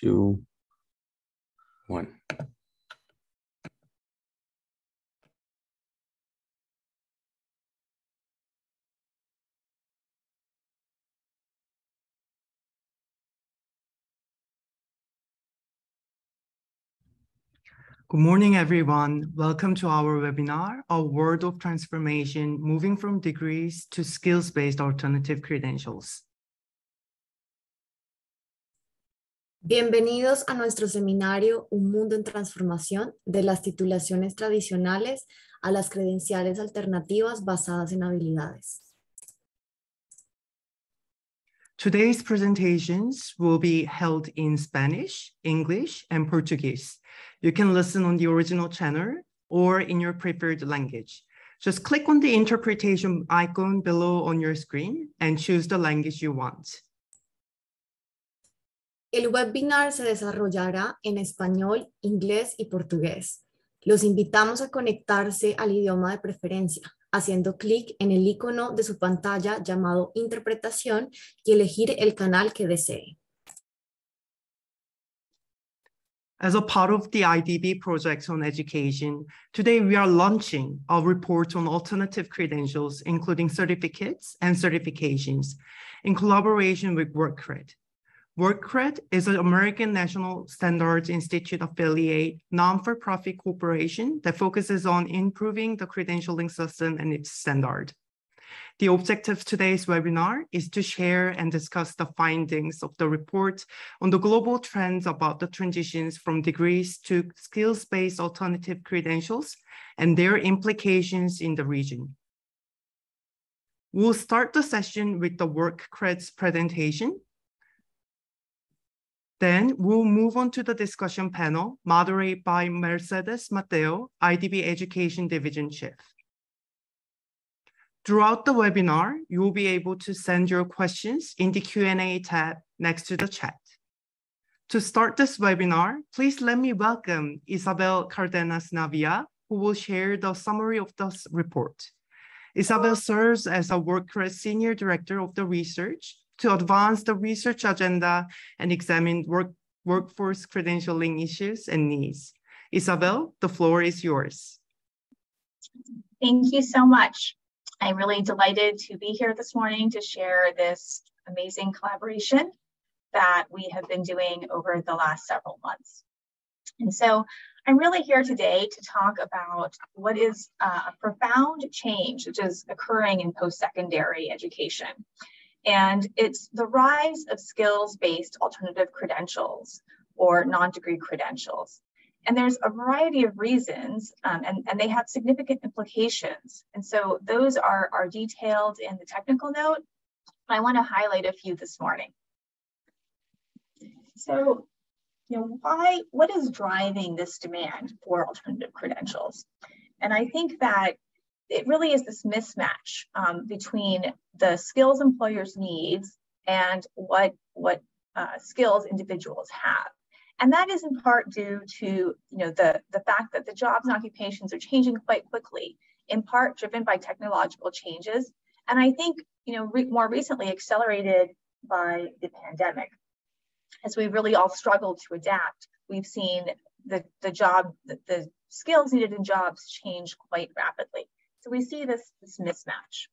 two, one. Good morning, everyone. Welcome to our webinar, A World of Transformation, Moving from Degrees to Skills-Based Alternative Credentials. Bienvenidos a nuestro seminario Un Mundo en Transformación de las titulaciones tradicionales a las credenciales alternativas basadas en habilidades. Today's presentations will be held in Spanish, English, and Portuguese. You can listen on the original channel or in your preferred language. Just click on the interpretation icon below on your screen and choose the language you want. El webinar se desarrollará en español, inglés y portugués. Los invitamos a conectarse al idioma de preferencia, haciendo clic en el icono de su pantalla llamado Interpretación y elegir el canal que desee. As a part of the IDB project on education, today we are launching a report on alternative credentials, including certificates and certifications, in collaboration with WorkCred. WorkCred is an American National Standards Institute affiliate non-for-profit corporation that focuses on improving the credentialing system and its standard. The objective of today's webinar is to share and discuss the findings of the report on the global trends about the transitions from degrees to skills-based alternative credentials and their implications in the region. We'll start the session with the WorkCred's presentation. Then we'll move on to the discussion panel moderated by Mercedes Mateo, IDB Education Division Chief. Throughout the webinar, you will be able to send your questions in the Q&A tab next to the chat. To start this webinar, please let me welcome Isabel Cardenas Navia, who will share the summary of this report. Isabel serves as a WorkCred Senior Director of the Research to advance the research agenda and examine work, workforce credentialing issues and needs. Isabel, the floor is yours. Thank you so much. I'm really delighted to be here this morning to share this amazing collaboration that we have been doing over the last several months. And so I'm really here today to talk about what is uh, a profound change which is occurring in post-secondary education. And it's the rise of skills-based alternative credentials or non-degree credentials. And there's a variety of reasons, um, and, and they have significant implications. And so those are, are detailed in the technical note. I want to highlight a few this morning. So, you know, why, what is driving this demand for alternative credentials? And I think that it really is this mismatch um, between the skills employers needs and what, what uh, skills individuals have. And that is in part due to you know, the, the fact that the jobs and occupations are changing quite quickly, in part driven by technological changes. And I think you know, re more recently accelerated by the pandemic. As we've really all struggled to adapt, we've seen the, the job, the, the skills needed in jobs change quite rapidly. So we see this, this mismatch.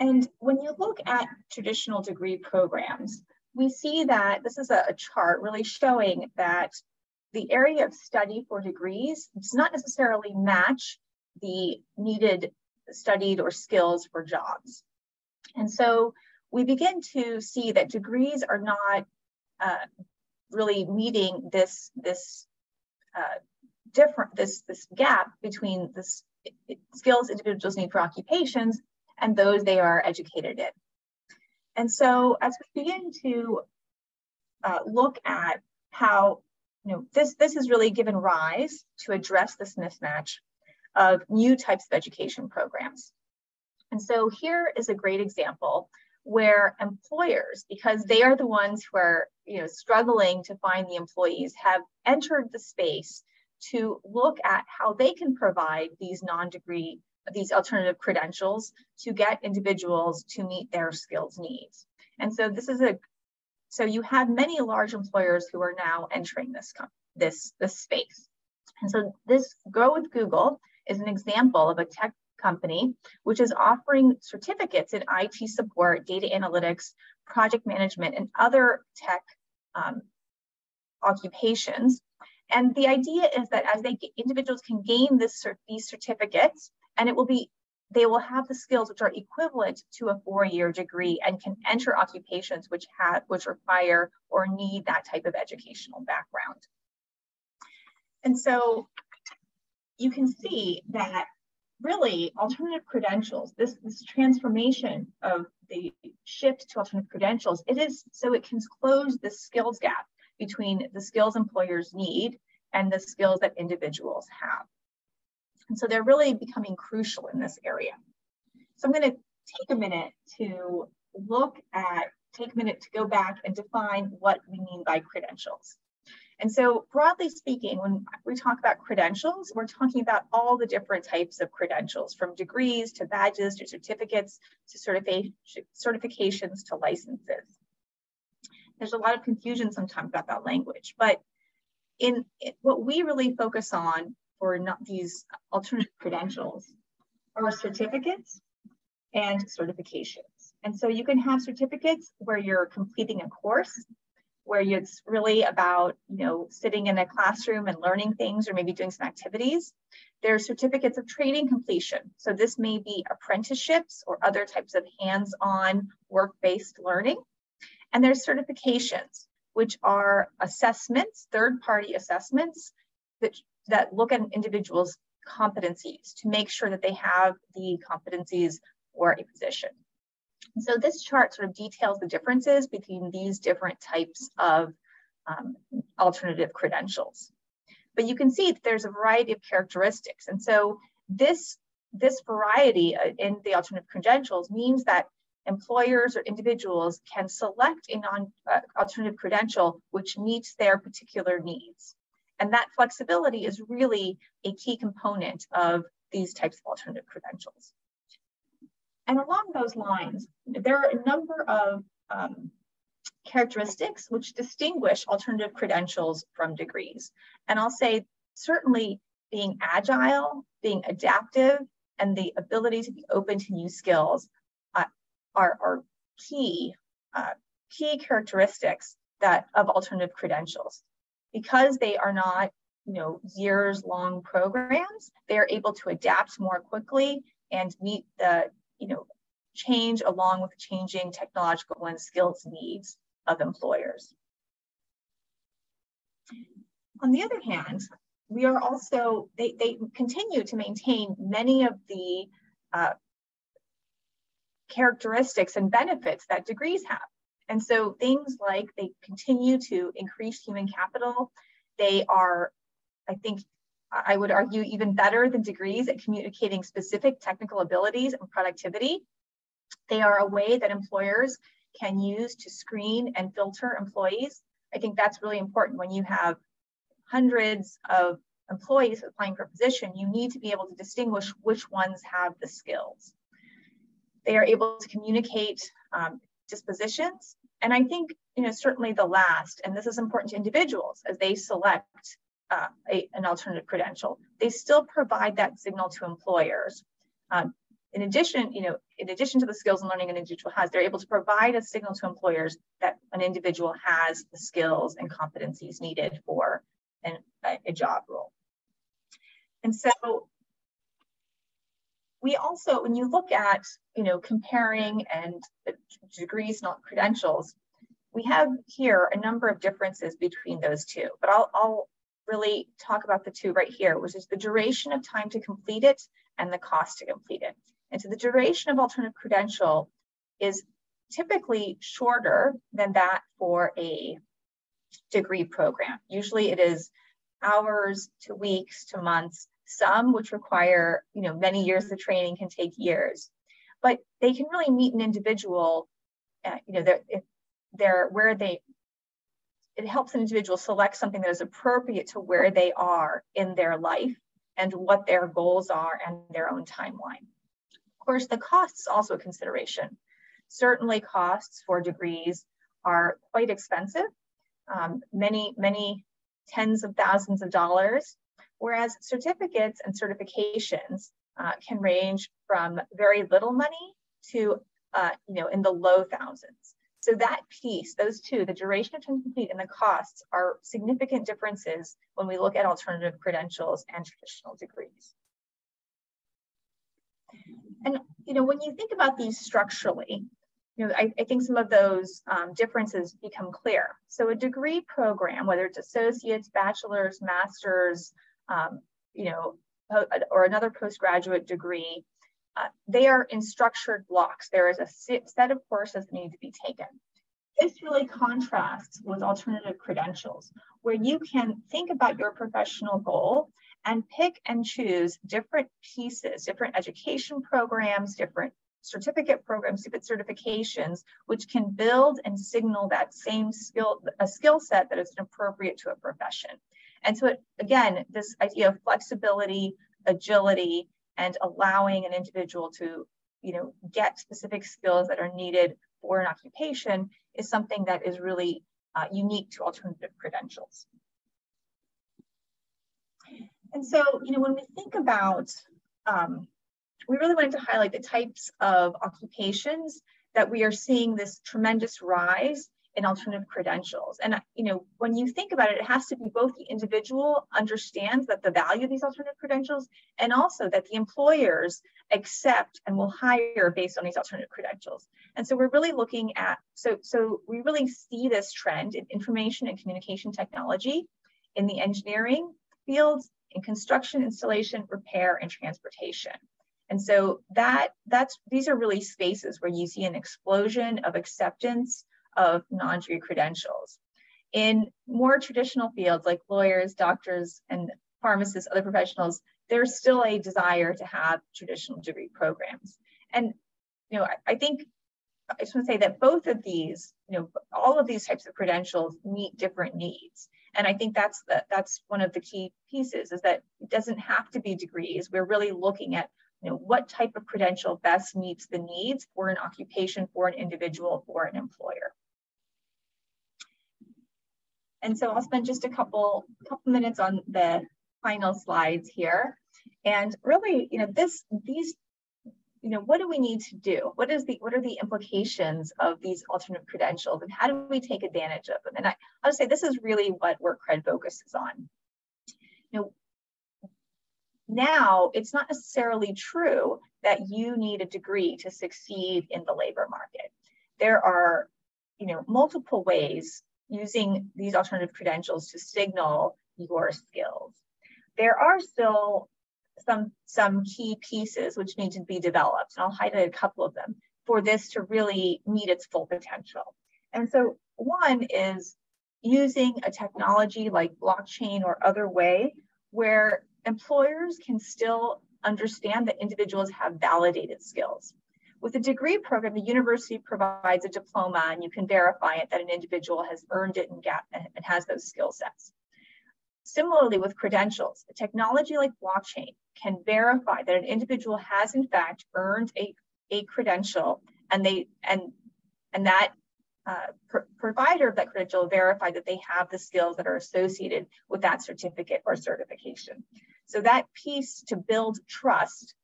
And when you look at traditional degree programs, we see that this is a, a chart really showing that the area of study for degrees does not necessarily match the needed studied or skills for jobs. And so we begin to see that degrees are not uh, really meeting this, this uh, different, this, this gap between the skills individuals need for occupations and those they are educated in. And so as we begin to uh, look at how, you know, this, this has really given rise to address this mismatch of new types of education programs. And so here is a great example where employers, because they are the ones who are you know, struggling to find the employees, have entered the space to look at how they can provide these non-degree these alternative credentials to get individuals to meet their skills needs. And so this is a So you have many large employers who are now entering this, this, this space. And so this Grow with Google is an example of a tech company which is offering certificates in IT support, data analytics, project management, and other tech um, occupations. And the idea is that as they individuals can gain this these certificates, and it will be they will have the skills which are equivalent to a four-year degree and can enter occupations which have which require or need that type of educational background. And so you can see that really alternative credentials, this, this transformation of the shift to alternative credentials, it is so it can close the skills gap between the skills employers need and the skills that individuals have. And so they're really becoming crucial in this area. So I'm going to take a minute to look at, take a minute to go back and define what we mean by credentials. And so broadly speaking, when we talk about credentials, we're talking about all the different types of credentials from degrees to badges to certificates to certifi certifications to licenses. There's a lot of confusion sometimes about that language, but in, what we really focus on for not these alternative credentials are certificates and certifications. And so you can have certificates where you're completing a course, where it's really about, you know, sitting in a classroom and learning things or maybe doing some activities. There are certificates of training completion. So this may be apprenticeships or other types of hands-on work-based learning. And there's certifications, which are assessments, third-party assessments that, that look at an individual's competencies to make sure that they have the competencies for a position. So this chart sort of details the differences between these different types of um, alternative credentials. But you can see that there's a variety of characteristics. And so this, this variety uh, in the alternative credentials means that employers or individuals can select a non-alternative uh, credential which meets their particular needs. And that flexibility is really a key component of these types of alternative credentials. And along those lines, there are a number of um, characteristics which distinguish alternative credentials from degrees. And I'll say certainly being agile, being adaptive, and the ability to be open to new skills are, are key, uh, key characteristics that of alternative credentials. Because they are not, you know, years long programs, they are able to adapt more quickly and meet the, you know, change along with changing technological and skills needs of employers. On the other hand, we are also, they, they continue to maintain many of the uh, characteristics and benefits that degrees have. And so things like they continue to increase human capital. They are, I think, I would argue even better than degrees at communicating specific technical abilities and productivity. They are a way that employers can use to screen and filter employees. I think that's really important when you have hundreds of employees applying for a position, you need to be able to distinguish which ones have the skills. They are able to communicate um, dispositions. And I think, you know, certainly the last, and this is important to individuals as they select uh, a, an alternative credential, they still provide that signal to employers. Um, in addition, you know, in addition to the skills and learning an individual has, they're able to provide a signal to employers that an individual has the skills and competencies needed for an, a, a job role. And so we also, when you look at, you know, comparing and degrees, not credentials, we have here a number of differences between those two, but I'll, I'll really talk about the two right here, which is the duration of time to complete it and the cost to complete it. And so the duration of alternative credential is typically shorter than that for a degree program. Usually it is hours to weeks to months some which require, you know, many years of training can take years, but they can really meet an individual, uh, you know, they're, they're where they, it helps an individual select something that is appropriate to where they are in their life and what their goals are and their own timeline. Of course, the costs also a consideration. Certainly costs for degrees are quite expensive, um, many, many tens of thousands of dollars, whereas certificates and certifications uh, can range from very little money to, uh, you know, in the low thousands. So that piece, those two, the duration of time complete and the costs are significant differences when we look at alternative credentials and traditional degrees. And you know, when you think about these structurally, you know, I, I think some of those um, differences become clear. So a degree program, whether it's associates, bachelor's, master's, um, you know, or another postgraduate degree, uh, they are in structured blocks. There is a set of courses that need to be taken. This really contrasts with alternative credentials, where you can think about your professional goal and pick and choose different pieces, different education programs, different certificate programs, different certifications, which can build and signal that same skill, a skill set that is appropriate to a profession. And so it, again, this idea of flexibility, agility, and allowing an individual to you know, get specific skills that are needed for an occupation is something that is really uh, unique to alternative credentials. And so, you know, when we think about, um, we really wanted to highlight the types of occupations that we are seeing this tremendous rise in alternative credentials. And, you know, when you think about it, it has to be both the individual understands that the value of these alternative credentials and also that the employers accept and will hire based on these alternative credentials. And so we're really looking at, so, so we really see this trend in information and communication technology in the engineering fields, in construction, installation, repair, and transportation. And so that that's these are really spaces where you see an explosion of acceptance of non-degree credentials. In more traditional fields like lawyers, doctors, and pharmacists, other professionals, there's still a desire to have traditional degree programs. And you know, I, I think I just want to say that both of these, you know, all of these types of credentials meet different needs. And I think that's the, that's one of the key pieces is that it doesn't have to be degrees. We're really looking at you know, what type of credential best meets the needs for an occupation, for an individual, for an employer. And so I'll spend just a couple, couple minutes on the final slides here. And really, you know, this, these, you know, what do we need to do? What is the, what are the implications of these alternate credentials and how do we take advantage of them? And I, I'll say this is really what WorkCred focuses on. You know, now it's not necessarily true that you need a degree to succeed in the labor market. There are, you know, multiple ways using these alternative credentials to signal your skills. There are still some, some key pieces which need to be developed, and I'll highlight a couple of them for this to really meet its full potential. And so one is using a technology like blockchain or other way where employers can still understand that individuals have validated skills. With a degree program, the university provides a diploma and you can verify it that an individual has earned it and, get, and has those skill sets. Similarly, with credentials, a technology like blockchain can verify that an individual has in fact earned a, a credential and they and and that uh, pr provider of that credential verify that they have the skills that are associated with that certificate or certification. So that piece to build trust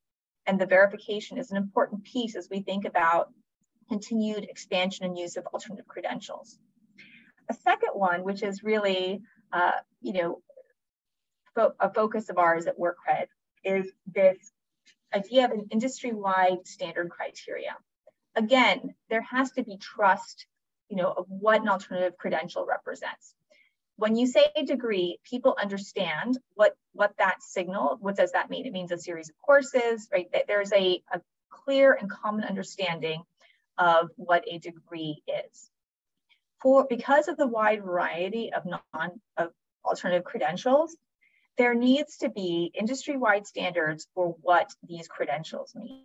and the verification is an important piece as we think about continued expansion and use of alternative credentials. A second one, which is really, uh, you know, fo a focus of ours at WorkCred, is this idea of an industry-wide standard criteria. Again, there has to be trust, you know, of what an alternative credential represents when you say degree, people understand what, what that signal, what does that mean? It means a series of courses, right? That There's a, a clear and common understanding of what a degree is. For, because of the wide variety of non of alternative credentials, there needs to be industry-wide standards for what these credentials mean.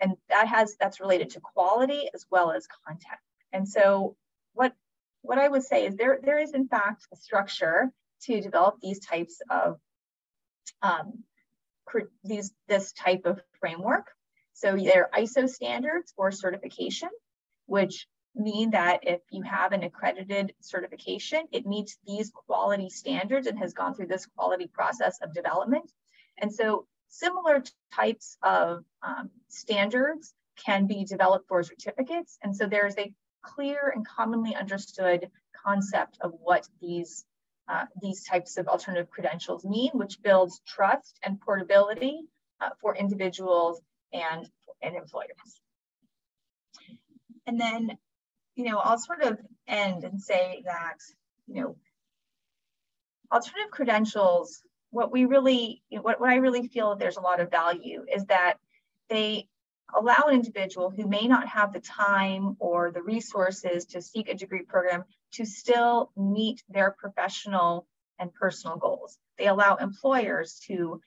And that has that's related to quality as well as content. And so what what I would say is there, there is in fact a structure to develop these types of um, these this type of framework. So there are ISO standards for certification, which mean that if you have an accredited certification, it meets these quality standards and has gone through this quality process of development. And so similar types of um, standards can be developed for certificates. And so there's a clear and commonly understood concept of what these, uh, these types of alternative credentials mean, which builds trust and portability uh, for individuals and, and employers. And then you know, I'll sort of end and say that, you know, alternative credentials, what we really, you know, what, what I really feel that there's a lot of value is that they allow an individual who may not have the time or the resources to seek a degree program to still meet their professional and personal goals. They allow employers to,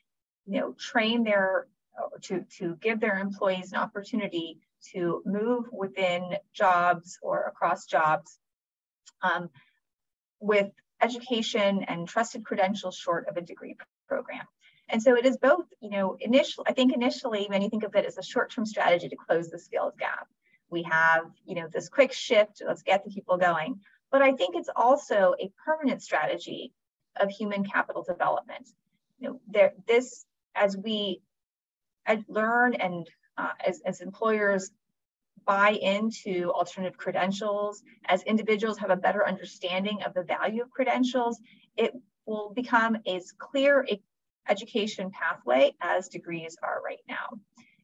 you know, train their, to, to give their employees an opportunity to move within jobs or across jobs um, with education and trusted credentials short of a degree program. And so it is both, you know, initially, I think initially many think of it as a short-term strategy to close the skills gap. We have, you know, this quick shift, let's get the people going. But I think it's also a permanent strategy of human capital development. You know, there, this, as we learn and uh, as, as employers buy into alternative credentials, as individuals have a better understanding of the value of credentials, it will become as clear a education pathway as degrees are right now.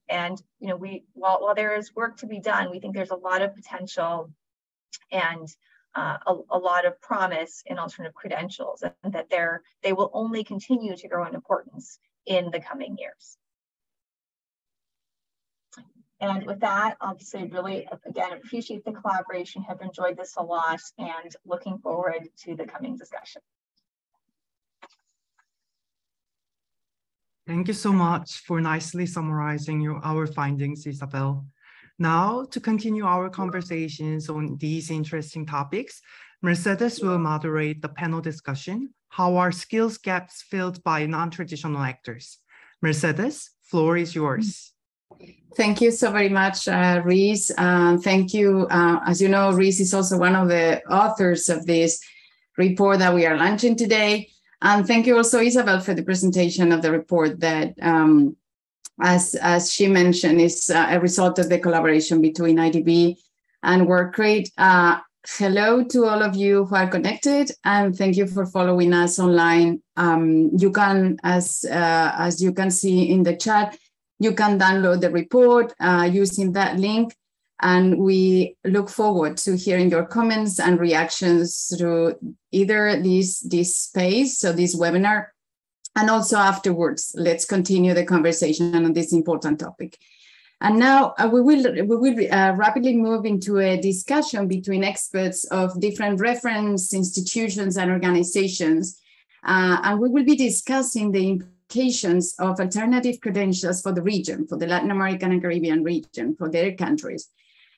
And you know, we while, while there is work to be done, we think there's a lot of potential and uh, a, a, lot of promise in alternative credentials, and that they're they will only continue to grow in importance in the coming years. And with that, I'll say really, again, appreciate the collaboration, have enjoyed this a lot, and looking forward to the coming discussion. Thank you so much for nicely summarizing your, our findings, Isabel. Now, to continue our conversations on these interesting topics, Mercedes will moderate the panel discussion, How are skills gaps filled by non-traditional actors? Mercedes, floor is yours. Thank you so very much, uh, Reese. Uh, thank you. Uh, as you know, Reese is also one of the authors of this report that we are launching today. And thank you also, Isabel, for the presentation of the report that, um, as, as she mentioned, is uh, a result of the collaboration between IDB and WorkCred. Uh, hello to all of you who are connected, and thank you for following us online. Um, you can, as, uh, as you can see in the chat, you can download the report uh, using that link. And we look forward to hearing your comments and reactions through either this, this space, so this webinar, and also afterwards. Let's continue the conversation on this important topic. And now uh, we will, we will uh, rapidly move into a discussion between experts of different reference institutions and organizations. Uh, and we will be discussing the implications of alternative credentials for the region, for the Latin American and Caribbean region, for their countries.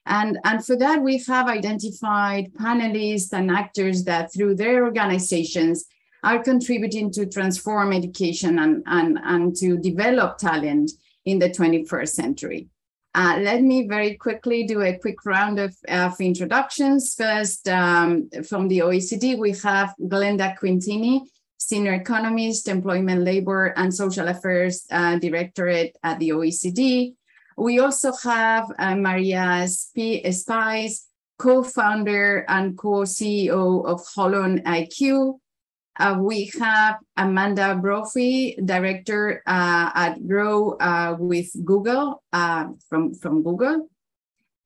And, and for that, we have identified panelists and actors that through their organizations are contributing to transform education and, and, and to develop talent in the 21st century. Uh, let me very quickly do a quick round of, of introductions. First, um, from the OECD, we have Glenda Quintini, Senior Economist, Employment, Labor, and Social Affairs uh, Directorate at the OECD. We also have uh, Maria Spies, co-founder and co-CEO of Holon IQ. Uh, we have Amanda Brophy, director uh, at Grow uh, with Google uh, from, from Google.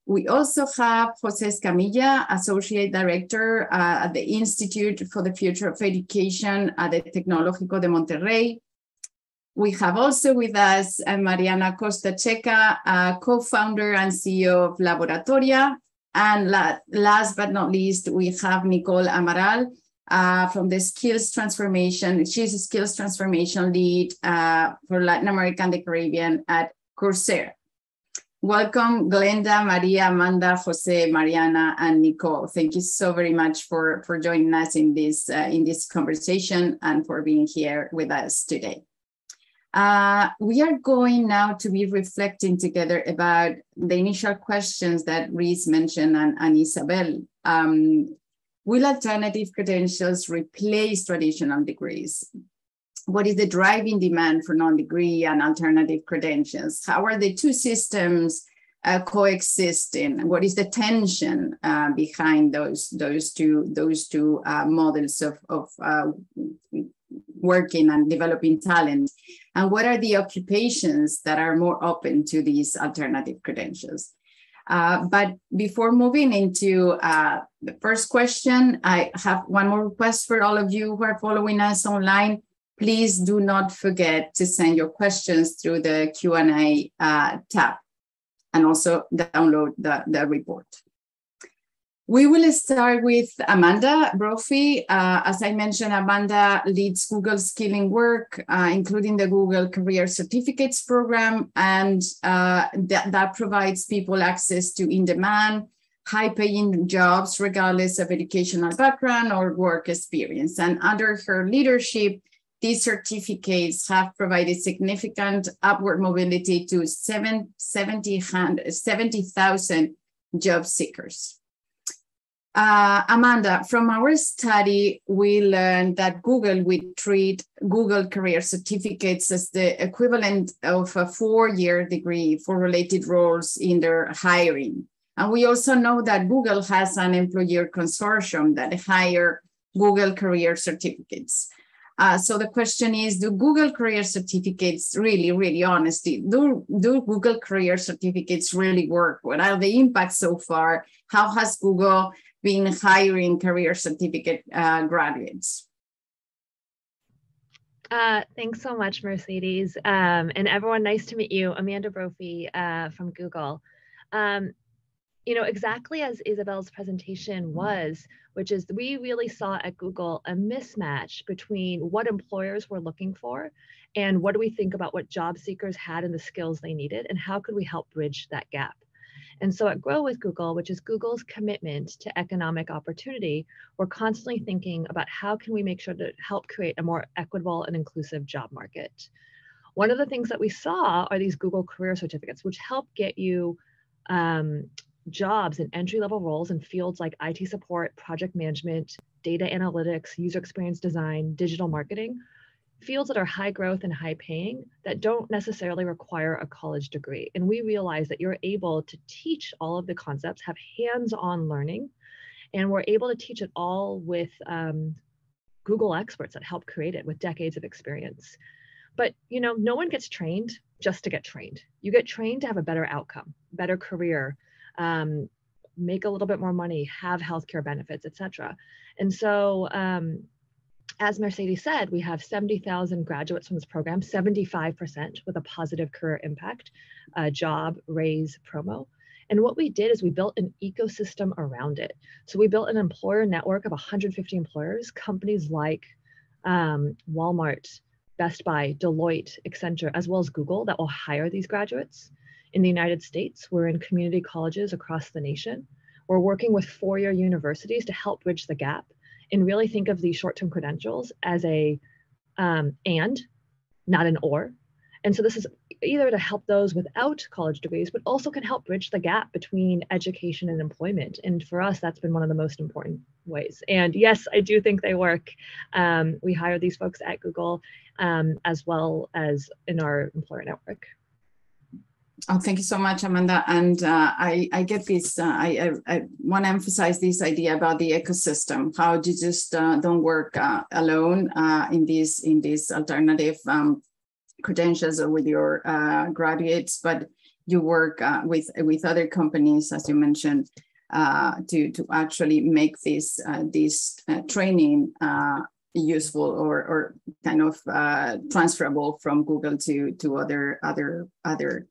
We also have Jose Escamilla, Associate Director uh, at the Institute for the Future of Education at the Tecnológico de Monterrey. We have also with us uh, Mariana Costa Checa, uh, co-founder and CEO of Laboratoria. And la last but not least, we have Nicole Amaral uh, from the Skills Transformation. She's a Skills Transformation Lead uh, for Latin America and the Caribbean at Coursera. Welcome, Glenda, Maria, Amanda, Jose, Mariana, and Nicole. Thank you so very much for, for joining us in this, uh, in this conversation and for being here with us today. Uh, we are going now to be reflecting together about the initial questions that Reese mentioned and, and Isabel. Um, will alternative credentials replace traditional degrees? What is the driving demand for non-degree and alternative credentials? How are the two systems uh, coexisting? What is the tension uh, behind those those two those two uh, models of of uh, working and developing talent? And what are the occupations that are more open to these alternative credentials? Uh, but before moving into uh, the first question, I have one more request for all of you who are following us online. Please do not forget to send your questions through the Q&A uh, tab and also download the, the report. We will start with Amanda Brophy. Uh, as I mentioned, Amanda leads Google skilling work, uh, including the Google Career Certificates program, and uh, that, provides people access to in-demand, high-paying jobs, regardless of educational background or work experience. And under her leadership, these certificates have provided significant upward mobility to 70,000 70, job seekers. Uh, Amanda, from our study, we learned that Google would treat Google career certificates as the equivalent of a four-year degree for related roles in their hiring. And we also know that Google has an employer consortium that hire Google career certificates. Uh, so the question is, do Google career certificates really, really honestly, do, do Google career certificates really work? What are the impacts so far? How has Google been hiring career certificate uh, graduates. Uh, thanks so much, Mercedes. Um, and everyone, nice to meet you. Amanda Brophy uh, from Google. Um, you know, exactly as Isabel's presentation was, which is we really saw at Google a mismatch between what employers were looking for and what do we think about what job seekers had and the skills they needed and how could we help bridge that gap. And so at Grow with Google, which is Google's commitment to economic opportunity, we're constantly thinking about how can we make sure to help create a more equitable and inclusive job market. One of the things that we saw are these Google career certificates, which help get you um, jobs in entry level roles in fields like IT support, project management, data analytics, user experience design, digital marketing, fields that are high growth and high paying that don't necessarily require a college degree. And we realize that you're able to teach all of the concepts, have hands on learning, and we're able to teach it all with um, Google experts that help create it with decades of experience. But you know, no one gets trained just to get trained. You get trained to have a better outcome, better career, um, make a little bit more money, have healthcare benefits, etc. And so um, as Mercedes said, we have 70,000 graduates from this program, 75% with a positive career impact, uh, job, raise, promo. And what we did is we built an ecosystem around it. So we built an employer network of 150 employers, companies like um, Walmart, Best Buy, Deloitte, Accenture, as well as Google that will hire these graduates. In the United States, we're in community colleges across the nation. We're working with four-year universities to help bridge the gap and really think of these short-term credentials as a um, and, not an or. And so this is either to help those without college degrees, but also can help bridge the gap between education and employment. And for us, that's been one of the most important ways. And yes, I do think they work. Um, we hire these folks at Google um, as well as in our employer network. Oh, thank you so much, Amanda. And uh, I, I get this, uh, I, I, I want to emphasize this idea about the ecosystem, how you just uh, don't work uh, alone uh, in these in these alternative um, credentials or with your uh, graduates, but you work with, with other companies, as you mentioned, to, to actually make this, this training useful or, or kind of transferable from Google to, to other, other, other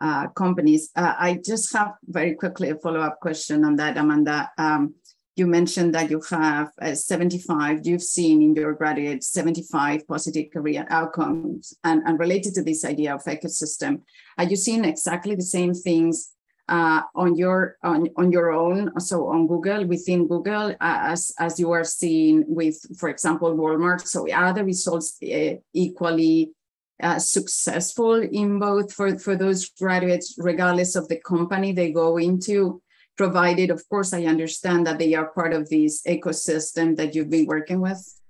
uh, companies. Uh, I just have very quickly a follow-up question on that, Amanda. Um, you mentioned that you have uh, 75, you've seen in your graduates 75 positive career outcomes. And, and related to this idea of ecosystem, are you seeing exactly the same things uh, on your on, on your own, so on Google, within Google, uh, as, as you are seeing with, for example, Walmart? So are the results uh, equally uh, successful in both for, for those graduates, regardless of the company they go into, provided, of course, I understand that they are part of this ecosystem that you've been working with?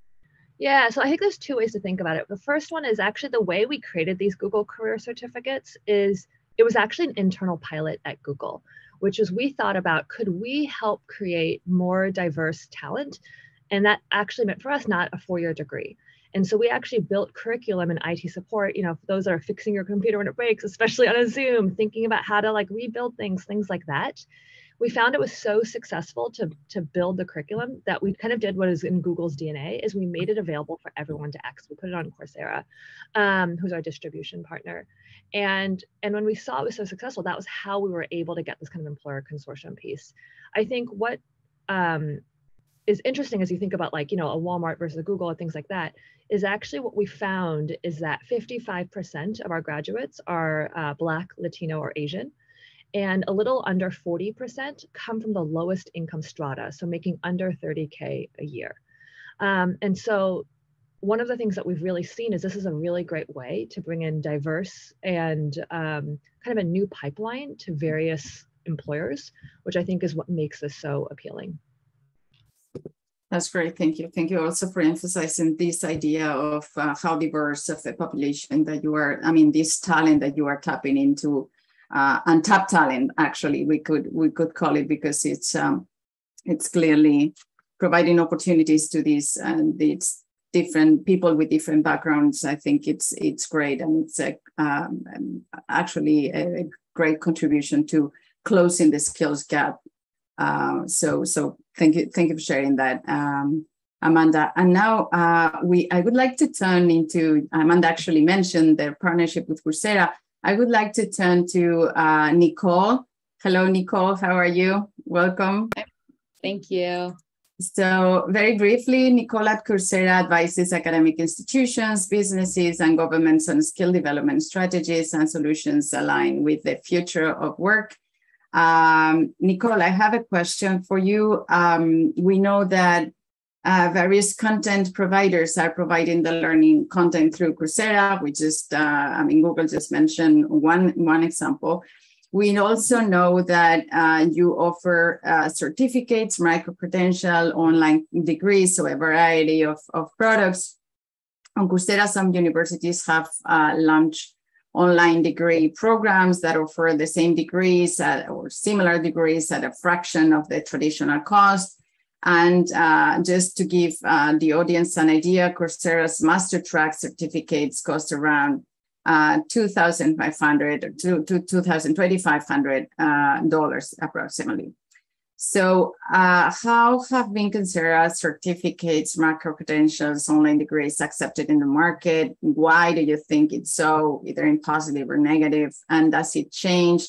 Yeah, so I think there's two ways to think about it. The first one is actually the way we created these Google Career Certificates is it was actually an internal pilot at Google, which is we thought about could we help create more diverse talent? And that actually meant for us not a four year degree. And so we actually built curriculum and IT support, you know, for those that are fixing your computer when it breaks, especially on a Zoom, thinking about how to like rebuild things, things like that. We found it was so successful to, to build the curriculum that we kind of did what is in Google's DNA is we made it available for everyone to access. We put it on Coursera, um, who's our distribution partner. And, and when we saw it was so successful, that was how we were able to get this kind of employer consortium piece. I think what um, is interesting as you think about like, you know, a Walmart versus a Google and things like that, is actually what we found is that 55% of our graduates are uh, Black, Latino, or Asian. And a little under 40% come from the lowest income strata, so making under 30K a year. Um, and so one of the things that we've really seen is this is a really great way to bring in diverse and um, kind of a new pipeline to various employers, which I think is what makes this so appealing. That's great. Thank you. Thank you also for emphasizing this idea of uh, how diverse of the population that you are, I mean, this talent that you are tapping into, uh, untapped talent, actually, we could we could call it because it's um, it's clearly providing opportunities to these and these different people with different backgrounds. I think it's it's great and it's a, um, actually a, a great contribution to closing the skills gap uh, so so thank you thank you for sharing that, um, Amanda. And now uh, we I would like to turn into Amanda actually mentioned their partnership with Coursera. I would like to turn to uh, Nicole. Hello, Nicole. How are you? Welcome. Thank you. So very briefly, Nicole at Coursera advises academic institutions, businesses, and governments on skill development strategies and solutions aligned with the future of work um, Nicole, I have a question for you. Um, we know that uh, various content providers are providing the learning content through Coursera. We just, uh, I mean, Google just mentioned one, one example. We also know that uh, you offer uh, certificates, micro-credential, online degrees, so a variety of, of products. On Coursera, some universities have uh, launched online degree programs that offer the same degrees at, or similar degrees at a fraction of the traditional cost. And uh, just to give uh, the audience an idea, Coursera's master track certificates cost around uh, 2,500 to, to 2,500 uh, dollars approximately. So uh, how have been considered certificates, macro credentials, online degrees accepted in the market? Why do you think it's so, either in positive or negative? And does it change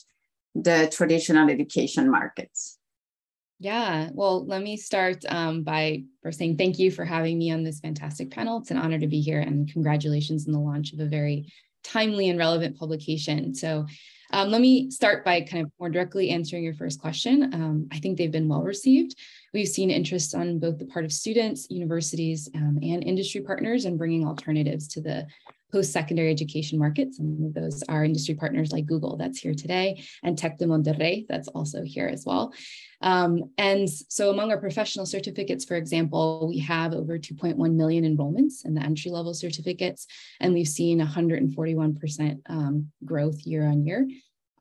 the traditional education markets? Yeah, well, let me start um, by first saying thank you for having me on this fantastic panel. It's an honor to be here and congratulations on the launch of a very timely and relevant publication. So um, let me start by kind of more directly answering your first question. Um, I think they've been well received. We've seen interest on both the part of students, universities, um, and industry partners in bringing alternatives to the post-secondary education market. Some of those are industry partners like Google that's here today and Tec de Monterrey that's also here as well. Um, and so among our professional certificates, for example, we have over 2.1 million enrollments in the entry level certificates, and we've seen 141% um, growth year on year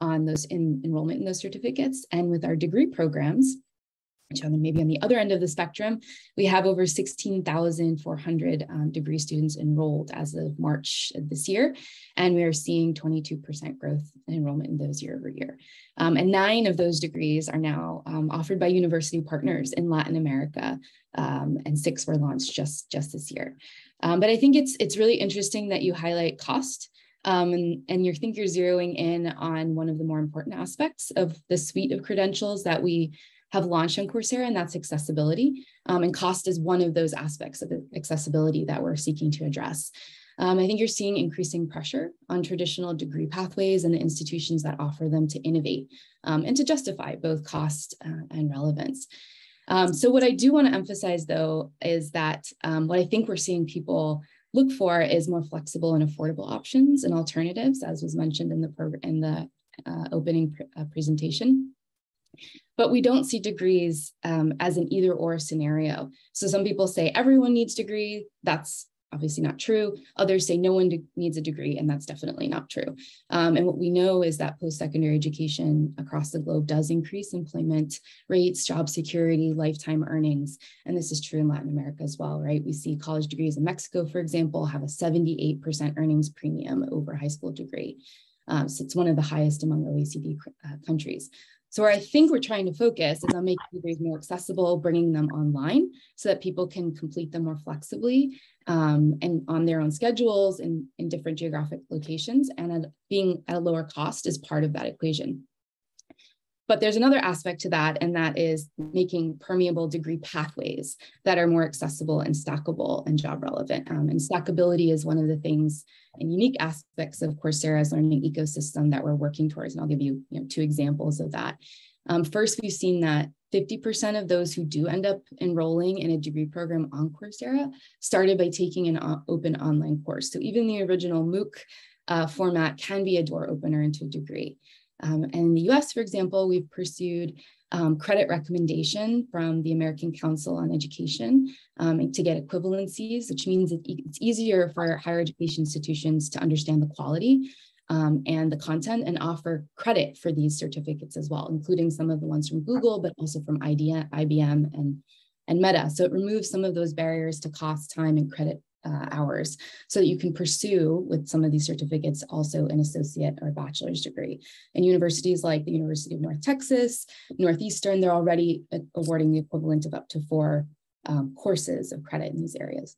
on those in, enrollment in those certificates. And with our degree programs, on maybe on the other end of the spectrum, we have over 16,400 um, degree students enrolled as of March of this year, and we are seeing 22% growth in enrollment in those year over year. Um, and nine of those degrees are now um, offered by university partners in Latin America, um, and six were launched just, just this year. Um, but I think it's, it's really interesting that you highlight cost. Um, and, and you think you're zeroing in on one of the more important aspects of the suite of credentials that we have launched on Coursera, and that's accessibility. Um, and cost is one of those aspects of accessibility that we're seeking to address. Um, I think you're seeing increasing pressure on traditional degree pathways and the institutions that offer them to innovate um, and to justify both cost uh, and relevance. Um, so what I do want to emphasize though is that um, what I think we're seeing people look for is more flexible and affordable options and alternatives, as was mentioned in the, in the uh, opening pr uh, presentation. But we don't see degrees um, as an either or scenario. So some people say everyone needs degree. That's obviously not true. Others say no one needs a degree, and that's definitely not true. Um, and what we know is that post-secondary education across the globe does increase employment rates, job security, lifetime earnings. And this is true in Latin America as well, right? We see college degrees in Mexico, for example, have a 78% earnings premium over high school degree. Um, so it's one of the highest among OECD uh, countries. So where I think we're trying to focus is on making degrees more accessible, bringing them online so that people can complete them more flexibly um, and on their own schedules in, in different geographic locations and at being at a lower cost is part of that equation. But there's another aspect to that, and that is making permeable degree pathways that are more accessible and stackable and job relevant. Um, and stackability is one of the things and unique aspects of Coursera's learning ecosystem that we're working towards. And I'll give you, you know, two examples of that. Um, first, we've seen that 50% of those who do end up enrolling in a degree program on Coursera started by taking an open online course. So even the original MOOC uh, format can be a door opener into a degree. Um, and in the US, for example, we've pursued um, credit recommendation from the American Council on Education um, to get equivalencies, which means it's easier for higher education institutions to understand the quality um, and the content and offer credit for these certificates as well, including some of the ones from Google, but also from IBM and, and Meta. So it removes some of those barriers to cost, time, and credit uh, hours so that you can pursue with some of these certificates also an associate or bachelor's degree. And universities like the University of North Texas, Northeastern, they're already awarding the equivalent of up to four um, courses of credit in these areas.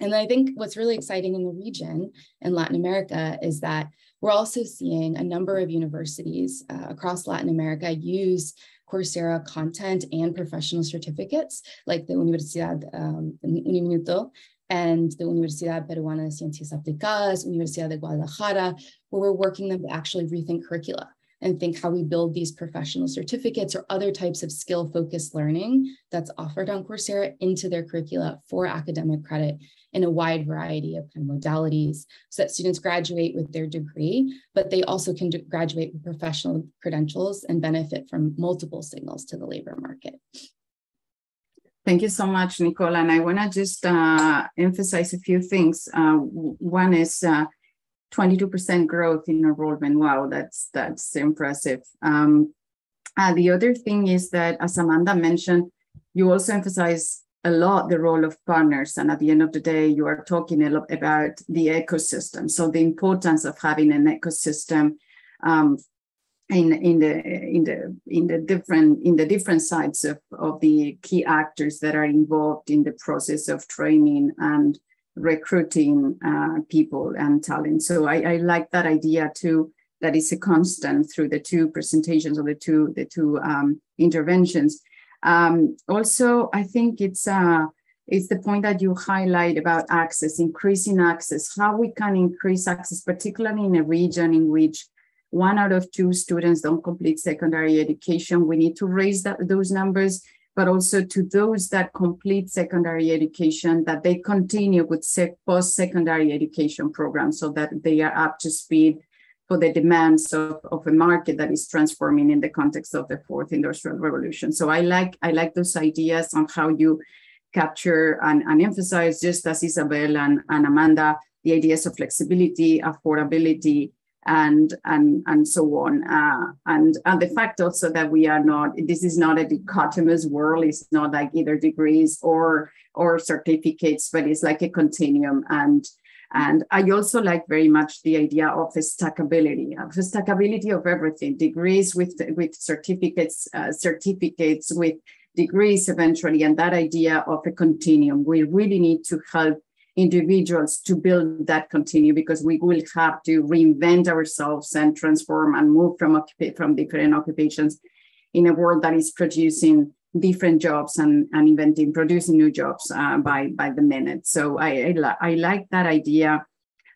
And I think what's really exciting in the region in Latin America is that we're also seeing a number of universities uh, across Latin America use Coursera content and professional certificates, like the Universidad um, Uniminuto and the Universidad Peruana de Ciencias Aplicadas, Universidad de Guadalajara, where we're working them to actually rethink curricula and think how we build these professional certificates or other types of skill focused learning that's offered on Coursera into their curricula for academic credit in a wide variety of kind of modalities so that students graduate with their degree, but they also can graduate with professional credentials and benefit from multiple signals to the labor market. Thank you so much, Nicole. And I want to just uh, emphasize a few things. Uh, one is 22% uh, growth in enrollment. Wow, that's that's impressive. Um, uh, the other thing is that, as Amanda mentioned, you also emphasize a lot the role of partners. And at the end of the day, you are talking a lot about the ecosystem. So the importance of having an ecosystem um, in in the in the in the different in the different sides of, of the key actors that are involved in the process of training and recruiting uh, people and talent. So I, I like that idea too. That is a constant through the two presentations or the two the two um, interventions. Um, also, I think it's uh, it's the point that you highlight about access, increasing access, how we can increase access, particularly in a region in which one out of two students don't complete secondary education. We need to raise that, those numbers, but also to those that complete secondary education, that they continue with post-secondary education programs so that they are up to speed for the demands of, of a market that is transforming in the context of the fourth industrial revolution. So I like I like those ideas on how you capture and, and emphasize, just as Isabel and, and Amanda, the ideas of flexibility, affordability, and and and so on. Uh, and and the fact also that we are not this is not a dichotomous world. It's not like either degrees or or certificates but it's like a continuum. And and I also like very much the idea of the stackability, of the stackability of everything, degrees with, with certificates, uh, certificates with degrees eventually, and that idea of a continuum. We really need to help individuals to build that continue because we will have to reinvent ourselves and transform and move from from different occupations in a world that is producing different jobs and, and inventing producing new jobs uh, by by the minute so I, I, li- I like that idea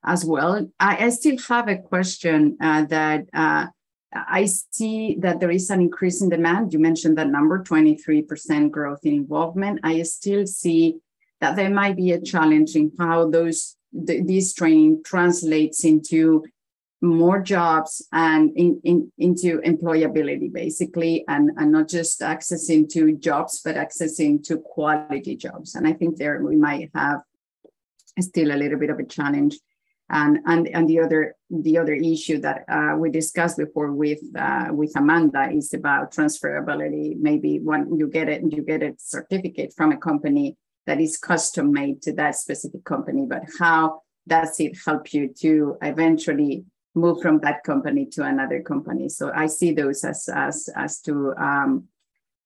as well i, I still have a question uh, that uh, I see that there is an increase in demand. You mentioned that number, 23% growth in involvement. I still see that there might be a challenge in how those th this training translates into more jobs and in, in, into employability basically and, and not just accessing to jobs but accessing to quality jobs. And i think there we might have still a little bit of a challenge. And and, and the other the other issue that uh, we discussed before with uh, with amanda is about transferability. Maybe when you get it and you get a certificate from a company that is custom made to that specific company but how does it help you to eventually move from that company to another company. So I see those as as as two um,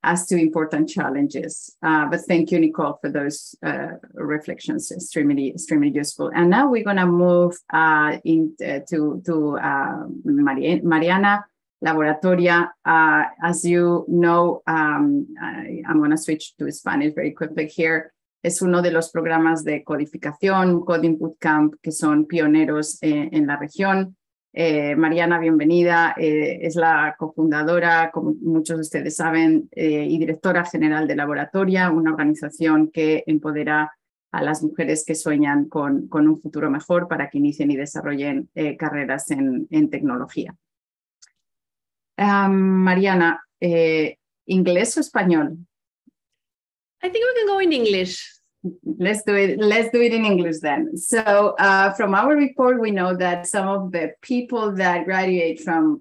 as two important challenges. Uh, but thank you, Nicole, for those uh, reflections. Extremely extremely useful. And now we're gonna move uh, into uh, to uh, Mariana. Laboratoria, uh, as you know, um, I, I'm going to switch to Spanish very quickly here. Es uno de los programas de codificación, Coding Bootcamp, que son pioneros eh, en la región. Eh, Mariana, bienvenida. Eh, es la cofundadora, como muchos de ustedes saben, y directora general de Laboratoria, una organización que empodera a las mujeres que sueñan con, un futuro mejor para que inicien y desarrollen carreras en, en tecnología. Mariana, ¿inglés o español? I think we can go in English. let's do it let's do it in english then so uh, from our report we know that some of the people that graduate from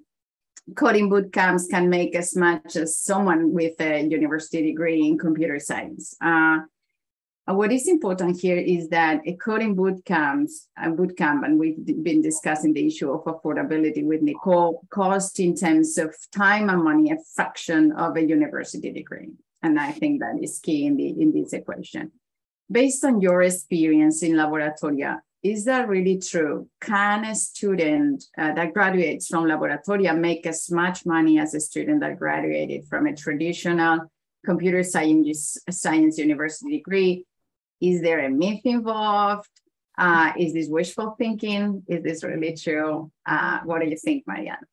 coding boot camps can make as much as someone with a university degree in computer science uh, what is important here is that a coding boot camps, a boot camp, and we've been discussing the issue of affordability with Nicole, cost in terms of time and money a fraction of a university degree. And I think that is key in the in this equation based on your experience in laboratoria, is that really true? Can a student uh, that graduates from laboratoria make as much money as a student that graduated from a traditional computer science, science university degree? Is there a myth involved? Uh, is this wishful thinking? Is this really true? Uh, what do you think, Marianne?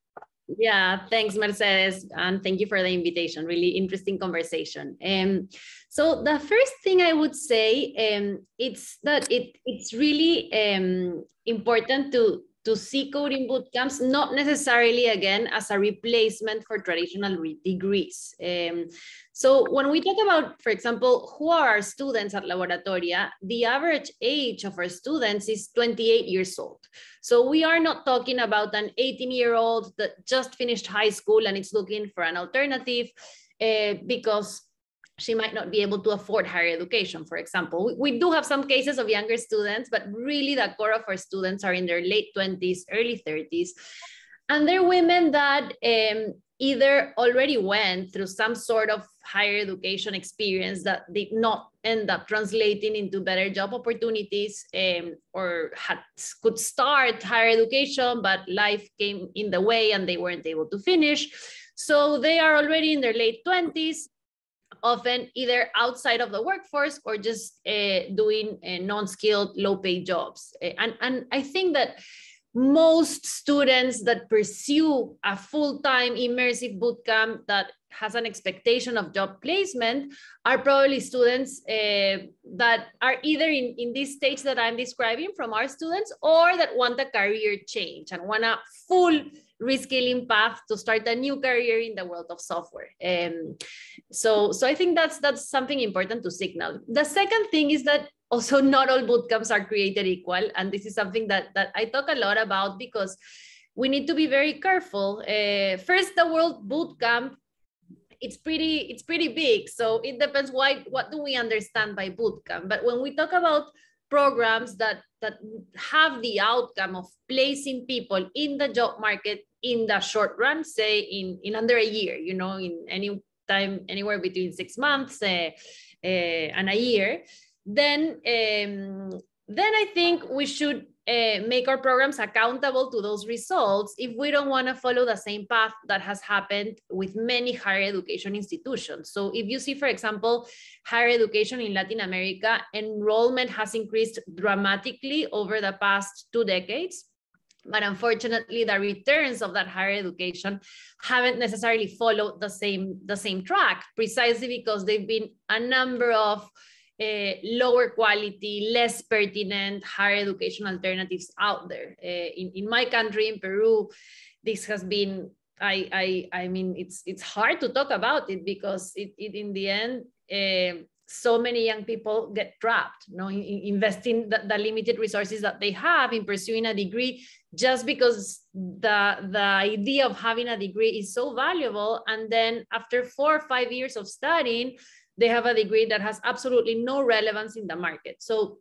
Yeah, thanks, Mercedes, and thank you for the invitation. Really interesting conversation. Um, so the first thing I would say, um, it's that it it's really um, important to to see coding bootcamps, not necessarily again as a replacement for traditional degrees. Um, so when we talk about, for example, who are our students at Laboratoria, the average age of our students is 28 years old. So we are not talking about an 18 year old that just finished high school and is looking for an alternative uh, because she might not be able to afford higher education, for example. We, we, do have some cases of younger students, but really the core of our students are in their late 20s, early 30s. And they're women that um, either already went through some sort of higher education experience that did not end up translating into better job opportunities um, or had, could start higher education, but life came in the way and they weren't able to finish. So they are already in their late 20s often either outside of the workforce or just uh, doing uh, non-skilled low-paid jobs. Uh, and, and i think that most students that pursue a full-time immersive bootcamp that has an expectation of job placement are probably students uh, that are either in, in this stage that i'm describing from our students or that want a career change and want a full reskilling path to start a new career in the world of software. Um, so, so I think that's that's something important to signal. The second thing is that also not all bootcamps are created equal, and this is something that that I talk a lot about because we need to be very careful. Uh, first, the World Bootcamp it's pretty it's pretty big so it depends why what do we understand by bootcamp but when we talk about programs that that have the outcome of placing people in the job market in the short run, say in, in under a year, you know, in any time, anywhere between six months uh, uh, and a year, then, um, then I think we should uh, make our programs accountable to those results if we don't want to follow the same path that has happened with many higher education institutions. So if you see, for example, higher education in Latin America, enrollment has increased dramatically over the past two decades but unfortunately the returns of that higher education haven't necessarily followed the same the same track precisely because they've been a number of uh, lower quality, less pertinent higher education alternatives out there. Uh, in, in my country, in Peru, this has been I, I, I mean, it's it's hard to talk about it because it, it in the end, uh, so many young people get trapped, you know, in, in investing the, the, limited resources that they have in pursuing a degree just because the the idea of having a degree is so valuable, and then after four or five years of studying, they have a degree that has absolutely no relevance in the market. So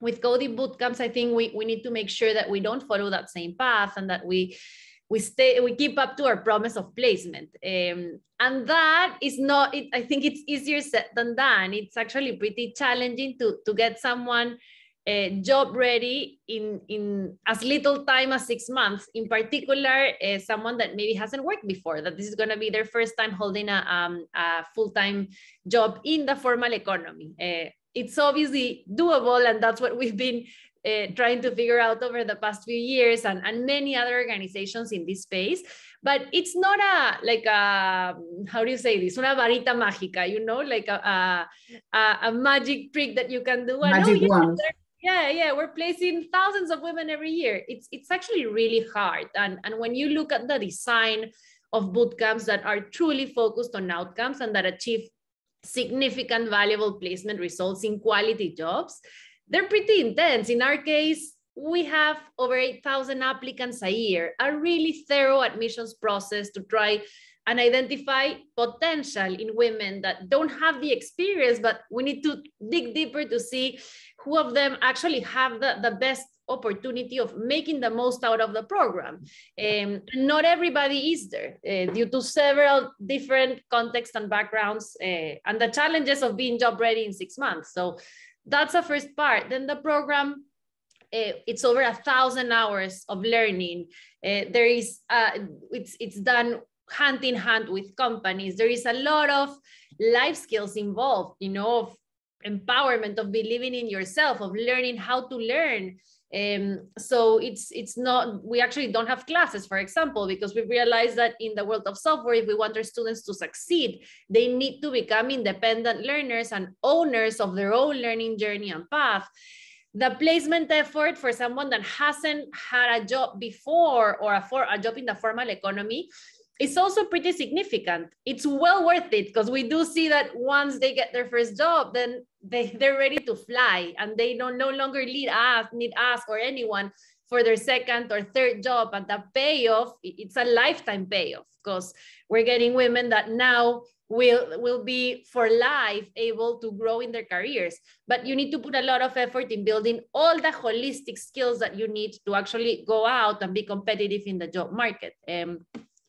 with coding bootcamps, I think we, we need to make sure that we don't follow that same path and that we we stay we keep up to our promise of placement um, and that is not it, i think it's easier said than done it's actually pretty challenging to to get someone uh, job ready in in as little time as six months. In particular uh, someone that maybe hasn't worked before that this is going to be their first time holding a, um, a full-time job in the formal economy. Uh, it's obviously doable and that's what we've been uh, trying to figure out over the past few years and, and many other organizations in this space. But it's not a like a how do you say this? Una varita mágica you know like a, a, a magic trick that you can do. Magic oh, yeah, yeah yeah we're placing thousands of women every year it's it's actually really hard and and when you look at the design of boot camps that are truly focused on outcomes and that achieve significant valuable placement results in quality jobs they're pretty intense. In our case, we have over 8,000 applicants a year, a really thorough admissions process to try and identify potential in women that don't have the experience, but we need to dig deeper to see who of them actually have the, the best opportunity of making the most out of the program. Um, not everybody is there uh, due to several different contexts and backgrounds uh, and the challenges of being job ready in six months. So that's the first part. Then the program, uh, it's over a thousand hours of learning. Uh, there is, uh, it's, it's done hand in hand with companies. There is a lot of life skills involved, you know, of empowerment, of believing in yourself, of learning how to learn. Um, so it's it's not we actually don't have classes, for example, because we realize that in the world of software, if we want our students to succeed, they need to become independent learners and owners of their own learning journey and path. The placement effort for someone that hasn't had a job before or a, for, a job in the formal economy it's also pretty significant. It's well worth it because we do see that once they get their first job, then they, they're ready to fly and they don't no longer need us, need us or anyone for their second or third job. And the payoff, it's a lifetime payoff because we're getting women that now will will be for life able to grow in their careers but you need to put a lot of effort in building all the holistic skills that you need to actually go out and be competitive in the job market um,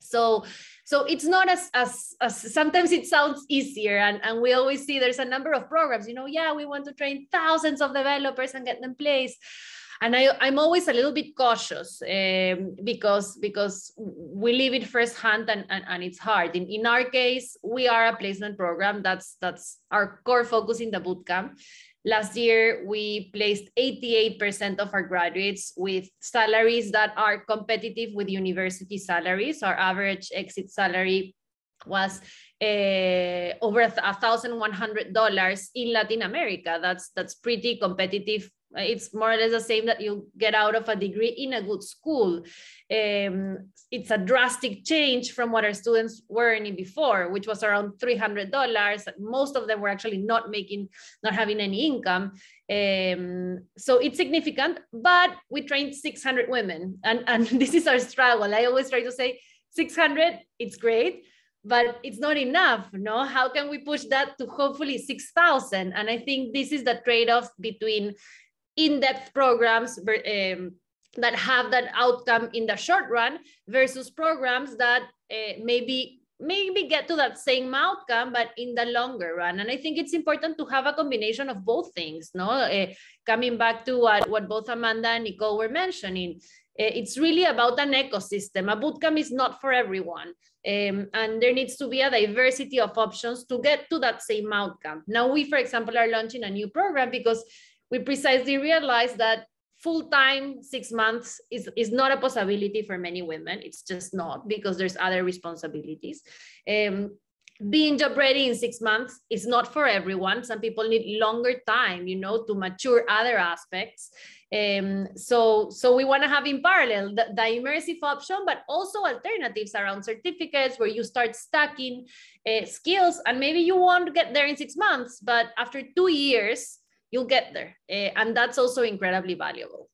so so it's not as, as, as sometimes it sounds easier and, and we always see there's a number of programs you know yeah we want to train thousands of developers and get them placed and I, I'm always a little bit cautious um, because because we live it firsthand and, and, and it's hard. In, in our case, we are a placement program. That's that's our core focus in the bootcamp. Last year, we placed 88% of our graduates with salaries that are competitive with university salaries. Our average exit salary was uh, over a thousand one hundred dollars in Latin America. That's that's pretty competitive it's more or less the same that you get out of a degree in a good school. Um, it's a drastic change from what our students were earning before, which was around $300. Most of them were actually not making, not having any income. Um, so it's significant, but we trained 600 women. And, and this is our struggle. I always try to say 600, it's great but it's not enough no how can we push that to hopefully 6000 and i think this is the trade-off between in-depth programs um, that have that outcome in the short run versus programs that uh, maybe maybe get to that same outcome but in the longer run. And i think it's important to have a combination of both things no? Uh, coming back to what, what both amanda and nicole were mentioning uh, it's really about an ecosystem. A bootcamp is not for everyone um, and there needs to be a diversity of options to get to that same outcome. Now we for example are launching a new program because we precisely realized that full-time six months is, is not a possibility for many women it's just not because there's other responsibilities um, being job ready in six months is not for everyone. Some people need longer time, you know, to mature other aspects. Um, so, so we want to have in parallel the, the, immersive option, but also alternatives around certificates where you start stacking uh, skills and maybe you won't get there in six months, but after two years, you'll get there. Uh, and that's also incredibly valuable.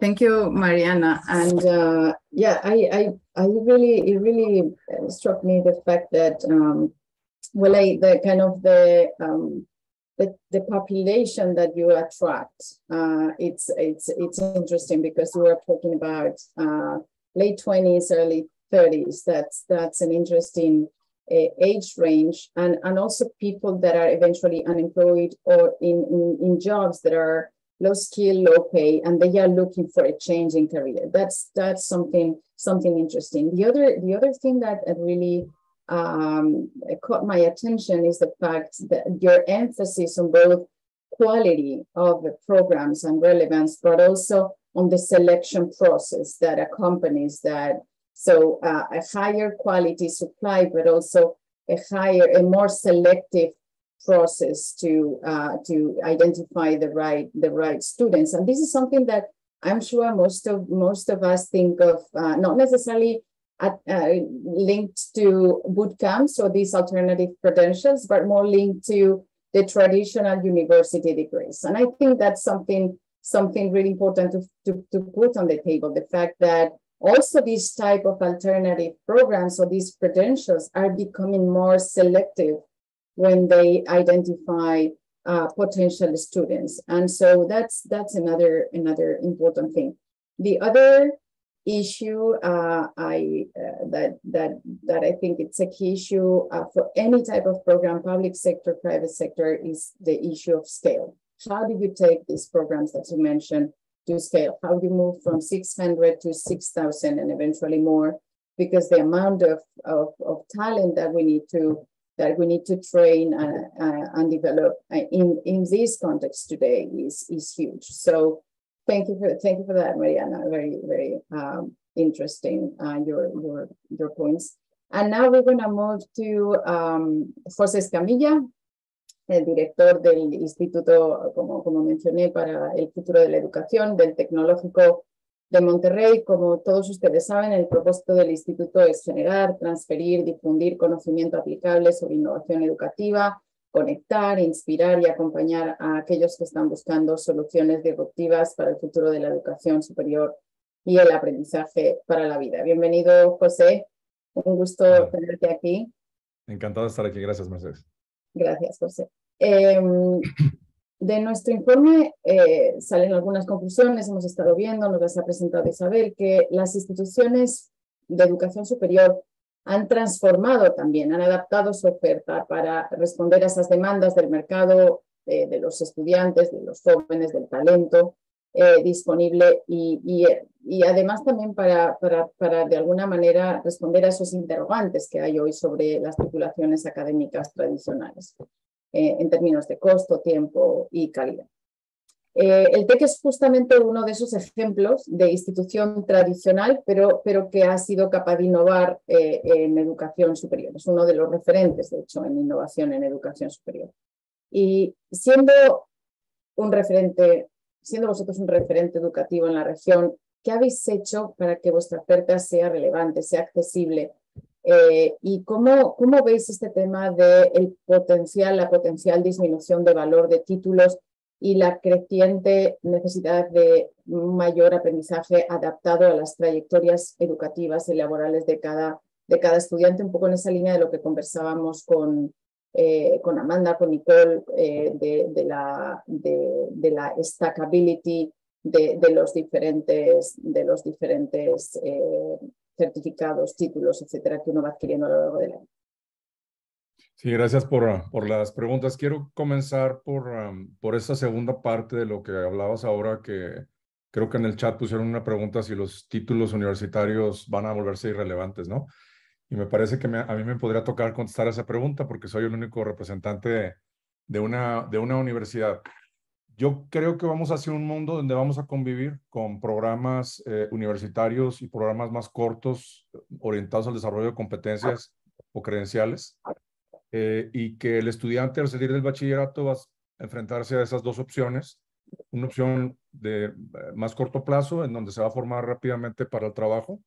Thank you, Mariana. And uh, yeah, I, I, I really, it really struck me the fact that, um, well, I, the kind of the, um, the, the population that you attract, uh, it's, it's, it's interesting because you are talking about uh, late 20s, early 30s. That's, that's an interesting uh, age range and, and also people that are eventually unemployed or in, in, in jobs that are low skill, low pay, and they are looking for a change in career. That's that's something something interesting. The other the other thing that really um, caught my attention is the fact that your emphasis on both quality of the programs and relevance, but also on the selection process that accompanies that. So uh, a higher quality supply, but also a higher, a more selective process to uh, to identify the right the right students. And this is something that i'm sure most of most of us think of uh, not necessarily at, uh, linked to boot camps or these alternative credentials but more linked to the traditional university degrees. And i think that's something something really important to, to, to put on the table the fact that also these type of alternative programs or these credentials are becoming more selective when they identify uh, potential students. And so that's that's another another important thing. The other issue uh, I uh, that that that I think it's a key issue uh, for any type of program, public sector, private sector, is the issue of scale. How do you take these programs that you mentioned to scale? How you move from 600 to 6,000 and eventually more? Because the amount of, of, of talent that we need to that we need to train uh, uh, and develop uh, in, in this context today is, is huge. So thank you for thank you for that, Mariana. Very, very um, interesting uh, your, your, your points. And now we're going to move to um, José Escamilla, el director del Instituto, como, como mencioné, para el futuro de la educación, del Tecnológico de Monterrey. Como todos ustedes saben, el propósito del instituto es generar, transferir, difundir conocimiento aplicable sobre innovación educativa, conectar, inspirar y acompañar a aquellos que están buscando soluciones disruptivas para el futuro de la educación superior y el aprendizaje para la vida. Bienvenido, José. Un gusto tenerte aquí. Encantado de estar aquí. Gracias, Mercedes. Gracias, José. Em, de nuestro informe eh, salen algunas conclusiones, hemos estado viendo, nos las ha presentado Isabel, que las instituciones de educación superior han transformado también, han adaptado su oferta para responder a esas demandas del mercado, eh, de los estudiantes, de los jóvenes, del talento eh, disponible y, y, y, además también para, para, para de alguna manera responder a esos interrogantes que hay hoy sobre las titulaciones académicas tradicionales. Eh, en términos de costo, tiempo y calidad. Eh, el TEC es justamente uno de esos ejemplos de institución tradicional, pero, pero que ha sido capaz de innovar eh, en educación superior. Es uno de los referentes, de hecho, en innovación en educación superior. Y siendo un referente, siendo vosotros un referente educativo en la región, ¿qué habéis hecho para que vuestra oferta sea relevante, sea accesible eh, ¿Y cómo, cómo veis este tema del el potencial, la potencial disminución de valor de títulos y la creciente necesidad de mayor aprendizaje adaptado a las trayectorias educativas y laborales de cada, de cada estudiante, un poco en esa línea de lo que conversábamos con, eh, con Amanda, con Nicole, eh, de, de, la, de, de, la stackability de, los diferentes, de los diferentes certificados, títulos, etcétera, que uno va adquiriendo a lo largo del año. Sí, gracias por, por las preguntas. Quiero comenzar por, um, por esta segunda parte de lo que hablabas ahora, que creo que en el chat pusieron una pregunta si los títulos universitarios van a volverse irrelevantes, ¿no? Y me parece que a mí me podría tocar contestar esa pregunta porque soy el único representante de, una, de una universidad. Yo creo que vamos hacia un mundo donde vamos a convivir con programas eh, universitarios y programas más cortos orientados al desarrollo de competencias o credenciales, eh, y que el estudiante al salir del bachillerato va a enfrentarse a esas dos opciones, una opción de eh, más corto plazo, en donde se va a formar rápidamente para el trabajo,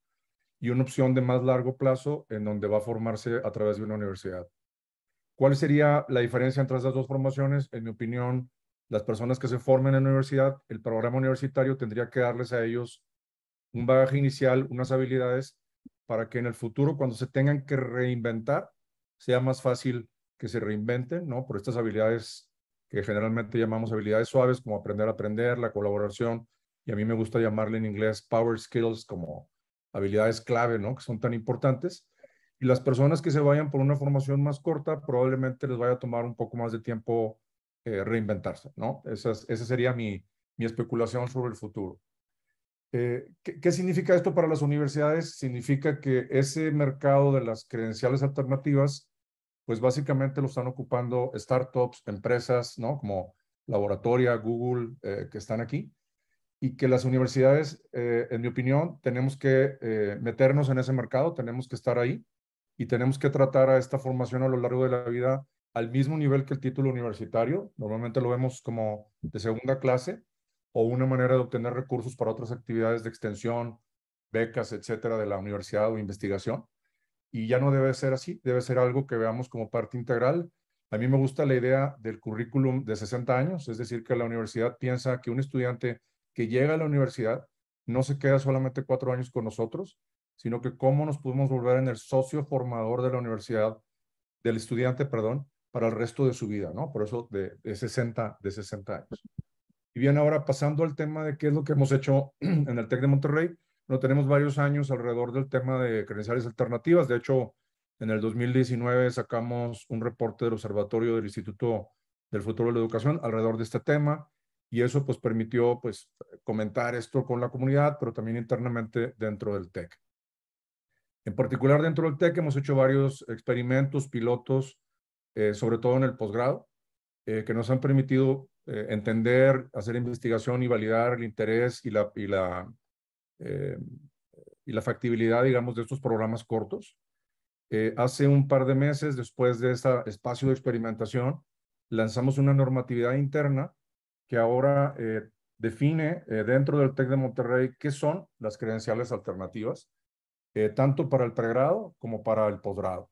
y una opción de más largo plazo, en donde va a formarse a través de una universidad. ¿Cuál sería la diferencia entre esas dos formaciones? En mi opinión, las personas que se formen en la universidad, el programa universitario tendría que darles a ellos un bagaje inicial, unas habilidades para que en el futuro, cuando se tengan que reinventar, sea más fácil que se reinventen, ¿no? Por estas habilidades que generalmente llamamos habilidades suaves, como aprender a aprender, la colaboración, y a mí me gusta llamarle en inglés power skills, como habilidades clave, ¿no? Que son tan importantes. Y las personas que se vayan por una formación más corta, probablemente les vaya a tomar un poco más de tiempo eh, reinventarse, ¿no? Esa, esa sería mi, mi especulación sobre el futuro. Eh, ¿qué, significa esto para las universidades? Significa que ese mercado de las credenciales alternativas, pues básicamente lo están ocupando startups, empresas, ¿no? Como Laboratoria, Google, eh, que están aquí, y que las universidades, eh, en mi opinión, tenemos que meternos en ese mercado, tenemos que estar ahí y tenemos que tratar a esta formación a lo largo de la vida al mismo nivel que el título universitario. Normalmente lo vemos como de segunda clase, o una manera de obtener recursos para otras actividades de extensión, becas, etcétera, de la universidad o investigación. Y ya no debe ser así, debe ser algo que veamos como parte integral. A mí me gusta la idea del currículum de 60 años, es decir, que la universidad piensa que un estudiante que llega a la universidad no se queda solamente cuatro años con nosotros, sino que cómo nos podemos volver en el socio formador de la universidad, del estudiante, perdón, para el resto de su vida, ¿no? Por eso de, de 60, de 60 años. Y bien, ahora pasando al tema de qué es lo que hemos hecho en el TEC de Monterrey, no tenemos varios años alrededor del tema de credenciales alternativas. De hecho, en el 2019 sacamos un reporte del Observatorio del Instituto del Futuro de la Educación alrededor de este tema y eso pues permitió pues comentar esto con la comunidad, pero también internamente dentro del TEC. En particular dentro del TEC hemos hecho varios experimentos, pilotos, eh, sobre todo en el posgrado, eh, que nos han permitido eh, entender, hacer investigación y validar el interés y la, y, la, y la factibilidad, digamos, de estos programas cortos. Hace un par de meses, después de este espacio de experimentación, lanzamos una normatividad interna que ahora define dentro del TEC de Monterrey qué son las credenciales alternativas, tanto para el pregrado como para el posgrado.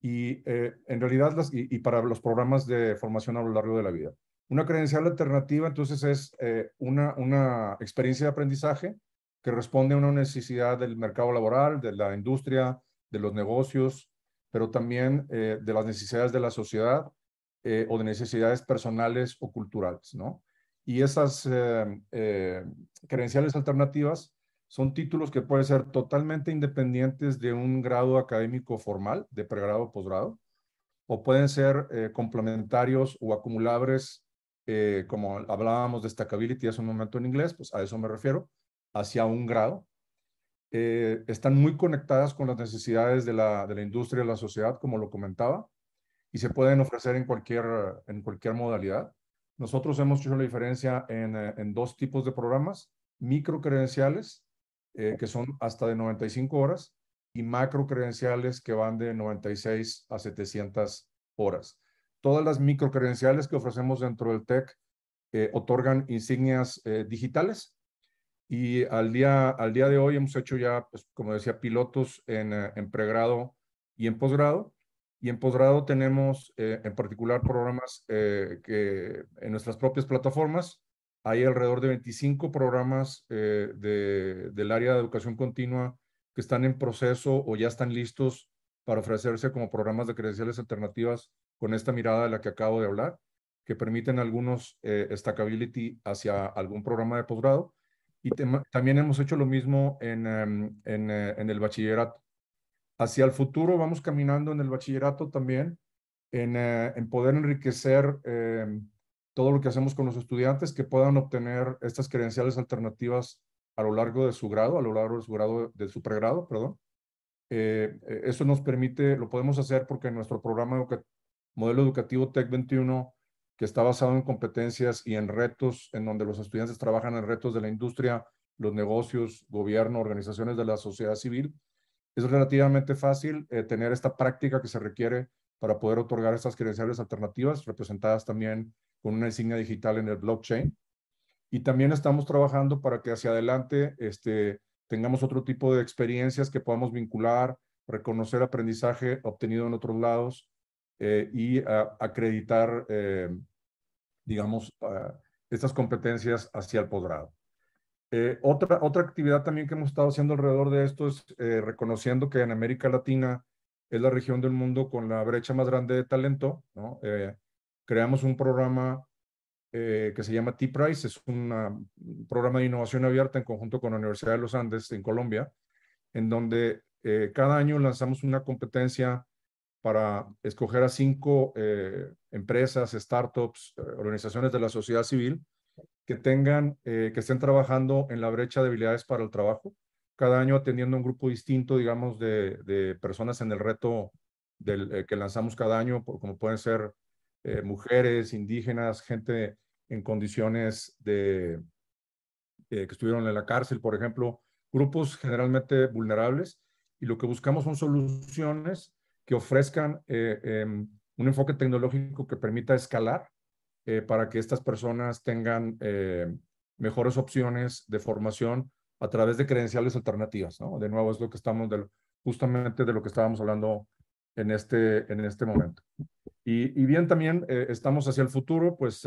Y en realidad, las, y para los programas de formación a lo largo de la vida. Una credencial alternativa, entonces, es eh, una, una experiencia de aprendizaje que responde a una necesidad del mercado laboral, de la industria, de los negocios, pero también eh, de las necesidades de la sociedad eh, o de necesidades personales o culturales, ¿no? Y esas credenciales alternativas son títulos que pueden ser totalmente independientes de un grado académico formal, de pregrado o posgrado, o pueden ser complementarios o acumulables eh, como hablábamos de stackability hace un momento en inglés, pues a eso me refiero, hacia un grado. Eh, están muy conectadas con las necesidades de la, de la industria y la sociedad, como lo comentaba, y se pueden ofrecer en cualquier, en cualquier modalidad. Nosotros hemos hecho la diferencia en, eh, dos tipos de programas, micro credenciales, que son hasta de 95 horas, y macro credenciales que van de 96 a 700 horas. Todas las microcredenciales que ofrecemos dentro del TEC eh, otorgan insignias eh, digitales y al día, al día de hoy hemos hecho ya, pues, como decía, pilotos en, eh, en pregrado y en posgrado. Y en posgrado tenemos en particular programas que en nuestras propias plataformas hay alrededor de 25 programas de, del área de educación continua que están en proceso o ya están listos para ofrecerse como programas de credenciales alternativas con esta mirada de la que acabo de hablar, que permiten algunos eh, stackability hacia algún programa de posgrado. Y también hemos hecho lo mismo en, em, eh, el bachillerato. Hacia el futuro vamos caminando en el bachillerato también, en, eh, poder enriquecer em, todo lo que hacemos con los estudiantes, que puedan obtener estas credenciales alternativas a lo largo de su grado, a lo largo de su grado, de su pregrado, perdón. eso nos permite, lo podemos hacer porque nuestro programa modelo educativo TEC 21 que está basado en competencias y en retos, en donde los estudiantes trabajan en retos de la industria, los negocios, gobierno, organizaciones de la sociedad civil, es relativamente fácil eh, tener esta práctica que se requiere para poder otorgar estas credenciales alternativas, representadas también con una insignia digital en el blockchain. Y también estamos trabajando para que hacia adelante este, tengamos otro tipo de experiencias que podamos vincular, reconocer aprendizaje obtenido en otros lados eh, y acreditar, eh, digamos, estas competencias hacia el posgrado. Eh, otra, otra actividad también que hemos estado haciendo alrededor de esto es reconociendo que en América Latina es la región del mundo con la brecha más grande de talento. ¿no? creamos un programa que se llama T-Price, es un programa de innovación abierta en conjunto con la Universidad de los Andes en Colombia, en donde eh, cada año lanzamos una competencia para escoger a cinco eh, empresas, startups, eh, organizaciones de la sociedad civil que tengan, que estén trabajando en la brecha de habilidades para el trabajo, cada año atendiendo a un grupo distinto, digamos, de, personas en el reto del, que lanzamos cada año, como pueden ser mujeres, indígenas, gente en condiciones de, que estuvieron en la cárcel, por ejemplo, grupos generalmente vulnerables y lo que buscamos son soluciones que ofrezcan eh, em, un enfoque tecnológico que permita escalar eh, para que estas personas tengan eh, mejores opciones de formación a través de credenciales alternativas. ¿no? De nuevo, es lo que estamos, justamente de lo que estábamos hablando en este, en este momento. Y, bien, también estamos hacia el futuro, pues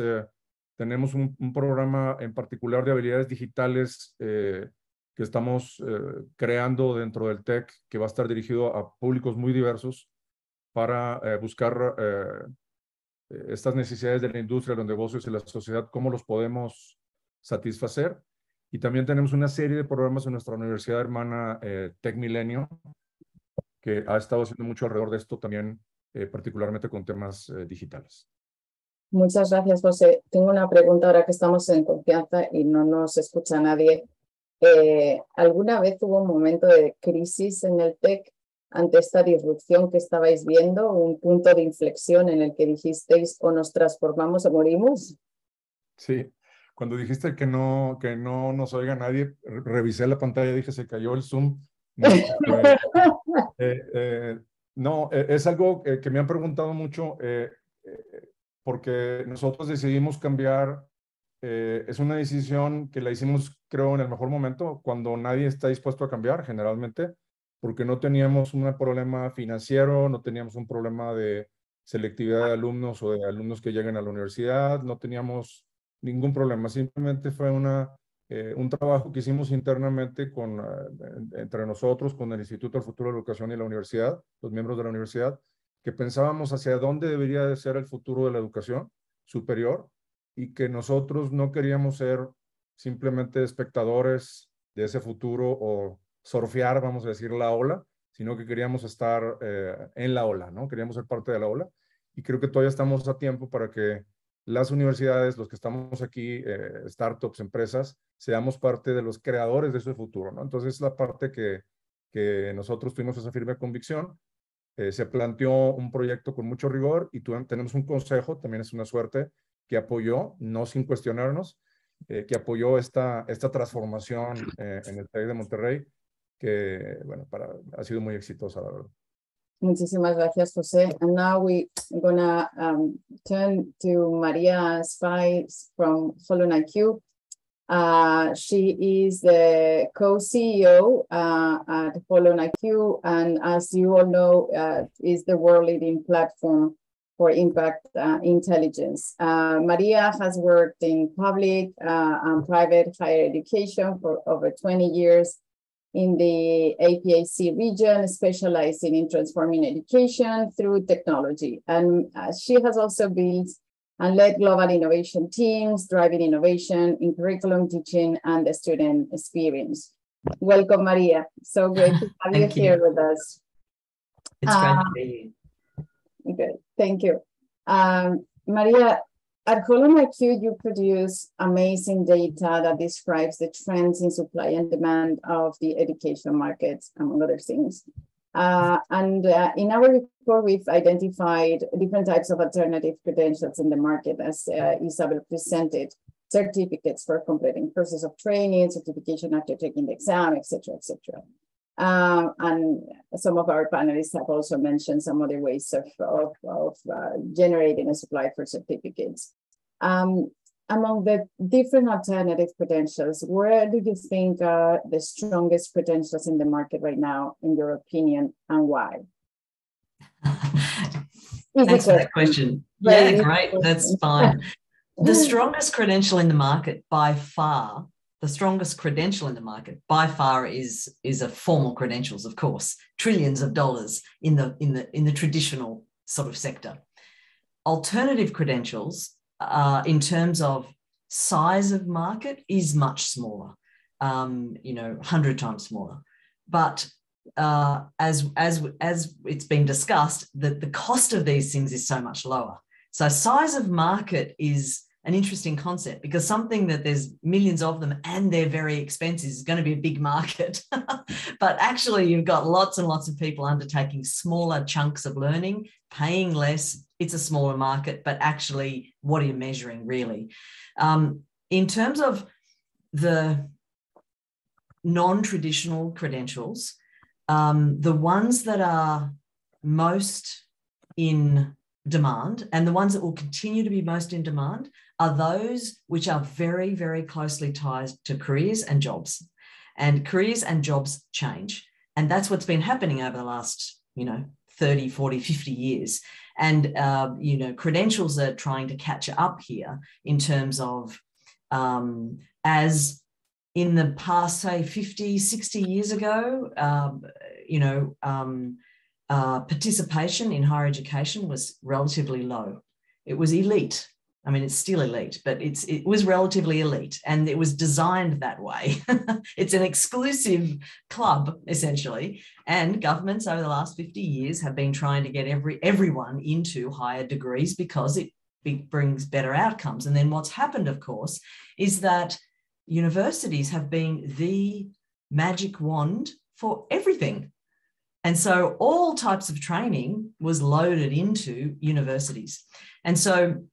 tenemos un, programa en particular de habilidades digitales que estamos eh, creando dentro del TEC, que va a estar dirigido a públicos muy diversos para eh, buscar eh, estas necesidades de la industria, los negocios y la sociedad, cómo los podemos satisfacer. Y también tenemos una serie de programas en nuestra universidad hermana Tech Milenio, que ha estado haciendo mucho alrededor de esto también, particularmente con temas digitales. Muchas gracias, José. Tengo una pregunta ahora que estamos en confianza y no nos escucha nadie. Eh, ¿Alguna vez hubo un momento de crisis en el TEC ante esta disrupción que estabais viendo, un punto de inflexión en el que dijisteis o nos transformamos o morimos? Sí, cuando dijiste que no, que no nos oiga nadie, revisé la pantalla y dije, se cayó el Zoom. Eh, eh, no, es algo que me han preguntado mucho porque nosotros decidimos cambiar eh, es una decisión que la hicimos, creo, en el mejor momento, cuando nadie está dispuesto a cambiar, generalmente, porque no teníamos un problema financiero, no teníamos un problema de selectividad de alumnos o de alumnos que lleguen a la universidad, no teníamos ningún problema, simplemente fue una, eh, un trabajo que hicimos internamente con, eh, entre nosotros, con el Instituto del Futuro de Educación y la universidad, los miembros de la universidad, que pensábamos hacia dónde debería de ser el futuro de la educación superior y que nosotros no queríamos ser simplemente espectadores de ese futuro o surfear, vamos a decir, la ola, sino que queríamos estar eh, en la ola, ¿no? Queríamos ser parte de la ola y creo que todavía estamos a tiempo para que las universidades, los que estamos aquí, eh, startups, empresas, seamos parte de los creadores de ese futuro, ¿no? Entonces, es la parte que, que nosotros tuvimos esa firme convicción. Eh, se planteó un proyecto con mucho rigor y tenemos un consejo, también es una suerte, que apoyó, no sin cuestionarnos, que apoyó esta, esta transformación en el TEC de Monterrey, que, bueno, para, ha sido muy exitosa, la verdad. Muchísimas gracias, José. And now we're gonna um, turn to Maria Spies from Holon IQ. Uh, she is the co-CEO uh, at Holon IQ, and as you all know, uh, is the world-leading platform for impact uh, intelligence. Uh, Maria has worked in public uh, and private higher education for over 20 years in the APAC region, specializing in transforming education through technology. And uh, she has also built and led global innovation teams, driving innovation in curriculum teaching and the student experience. Welcome, Maria. So great to have you, you here with us. It's great to be here. Good, thank you. Um, Maria, at Holon IQ, you produce amazing data that describes the trends in supply and demand of the education markets, among other things. Uh, and uh, in our report, we've identified different types of alternative credentials in the market, as uh, Isabel presented, certificates for completing courses of training, certification after taking the exam, etc., etc. Uh, and some of our panelists have also mentioned some other ways of, of, of uh, generating a supply for certificates. Um, among the different alternative credentials, where do you think are the strongest credentials in the market right now, in your opinion, and why? Thanks for that question. Yeah, great. That's fine. the strongest credential in the market by far, the strongest credential in the market by far is is a formal credentials, of course, trillions of dollars in the in the in the traditional sort of sector. Alternative credentials, uh, in terms of size of market, is much smaller. Um, you know, hundred times smaller. But uh, as as as it's been discussed, that the cost of these things is so much lower. So size of market is an interesting concept because something that there's millions of them and they're very expensive is going to be a big market. but actually, you've got lots and lots of people undertaking smaller chunks of learning, paying less. It's a smaller market, but actually, what are you measuring really? Um, in terms of the non traditional credentials, um, the ones that are most in demand and the ones that will continue to be most in demand are those which are very, very closely tied to careers and jobs. And careers and jobs change. And that's what's been happening over the last, you know, 30, 40, 50 years. And, uh, you know, credentials are trying to catch up here in terms of um, as in the past, say 50, 60 years ago, um, you know, um, uh, participation in higher education was relatively low. It was elite. I mean, it's still elite, but it's it was relatively elite, and it was designed that way. it's an exclusive club, essentially. And governments over the last 50 years have been trying to get every everyone into higher degrees because it brings better outcomes. And then what's happened, of course, is that universities have been the magic wand for everything. And so all types of training was loaded into universities. And so,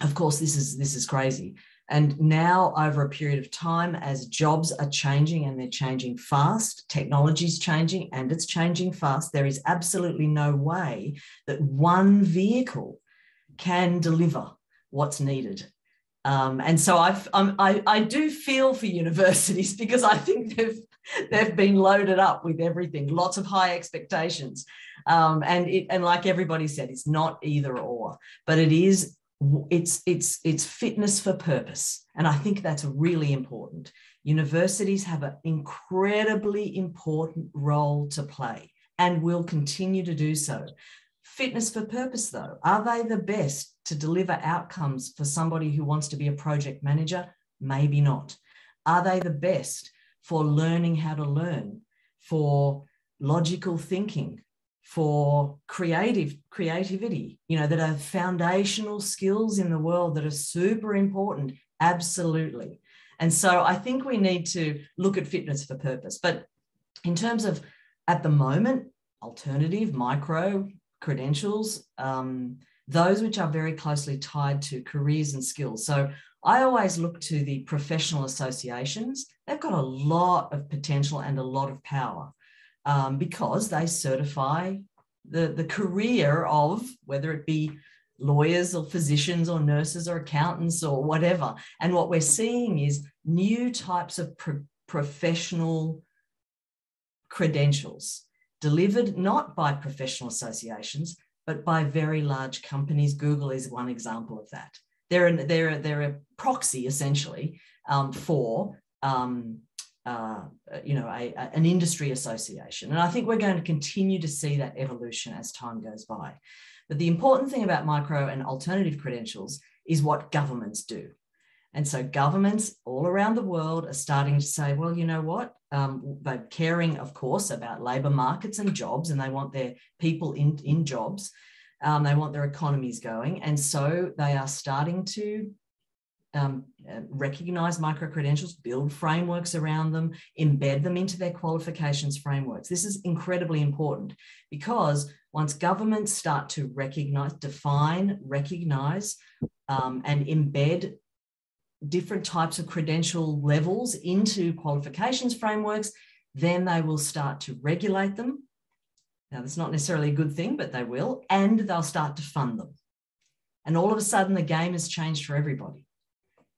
of course, this is this is crazy. And now, over a period of time, as jobs are changing and they're changing fast, technology is changing and it's changing fast, there is absolutely no way that one vehicle can deliver what's needed. Um, and so I've, I, I do feel for universities because I think they've they've been loaded up with everything, lots of high expectations, um, and it, and like everybody said, it's not either or, but it is it's it's it's fitness for purpose, and I think that's really important. Universities have an incredibly important role to play, and will continue to do so. Fitness for purpose, though, are they the best to deliver outcomes for somebody who wants to be a project manager? Maybe not. Are they the best for learning how to learn, for logical thinking, for creative creativity, you know, that are foundational skills in the world that are super important? Absolutely. And so I think we need to look at fitness for purpose. But in terms of at the moment, alternative micro credentials, um, those which are very closely tied to careers and skills. So I always look to the professional associations. They've got a lot of potential and a lot of power um, because they certify the, the career of whether it be lawyers or physicians or nurses or accountants or whatever. And what we're seeing is new types of pro- professional credentials delivered not by professional associations, but by very large companies. Google is one example of that. They're, an, they're, they're a proxy essentially um, for um, uh, you know, a, a, an industry association. And I think we're going to continue to see that evolution as time goes by. But the important thing about micro and alternative credentials is what governments do. And so governments all around the world are starting to say, well, you know what? Um, they're caring, of course, about labor markets and jobs, and they want their people in, in jobs. Um, they want their economies going. And so they are starting to um, recognize micro credentials, build frameworks around them, embed them into their qualifications frameworks. This is incredibly important because once governments start to recognize, define, recognize, um, and embed different types of credential levels into qualifications frameworks, then they will start to regulate them. Now, that's not necessarily a good thing, but they will, and they'll start to fund them. And all of a sudden, the game has changed for everybody.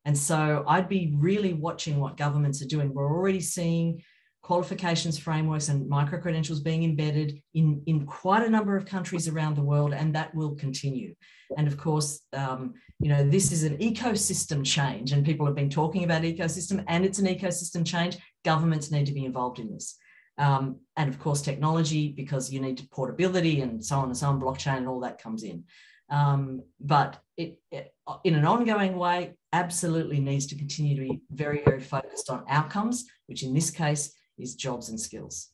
And so I'd be really watching what governments are doing. We're already seeing qualifications frameworks and micro credentials being embedded in, in quite a number of countries around the world, and that will continue. And of course, um, you know, this is an ecosystem change, and people have been talking about ecosystem, and it's an ecosystem change. Governments need to be involved in this. Um, and of course, technology, because you need portability and so on and so on, blockchain and all that comes in. Um, but it, it, in an ongoing way, absolutely needs to continue to be very, very focused on outcomes, which in this case is jobs and skills.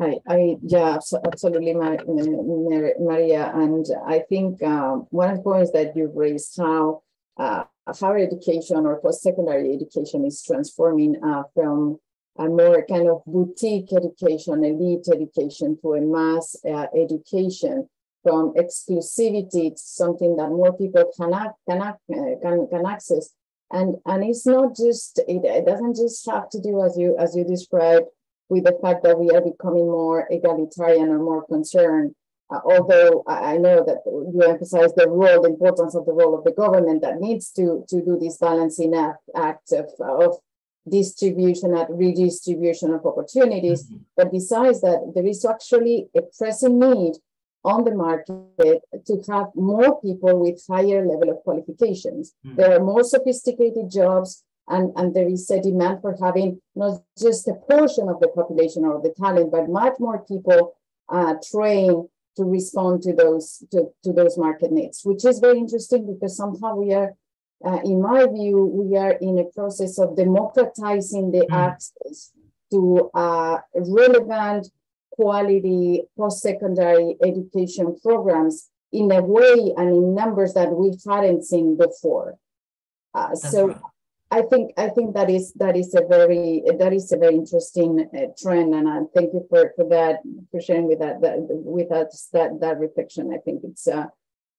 I, I yeah, absolutely, Maria. And I think um, one of the points that you've raised how uh, higher education or post-secondary education is transforming uh, from a more kind of boutique education, elite education to a mass uh, education from exclusivity to something that more people can, can, uh, can, can access and and it's not just it, it doesn't just have to do as you as you described with the fact that we are becoming more egalitarian or more concerned uh, although I know that you emphasize the role, the importance of the role of the government that needs to, to do this balancing act, act of, of distribution and redistribution of opportunities. Mm-hmm. But besides that, there is actually a pressing need on the market to have more people with higher level of qualifications. Mm. There are more sophisticated jobs and, and there is a demand for having not just a portion of the population or the talent, but much more people uh, trained to respond to those to, to those market needs, which is very interesting because somehow we are, uh, in my view, we are in a process of democratizing the mm. access to uh, relevant quality post-secondary education programs in a way and in numbers that we hadn't seen before. Uh, so right. I think I think that is that is a very that is a very interesting uh, trend, and I thank you for for that for sharing with that, that with us that that reflection. I think it's uh,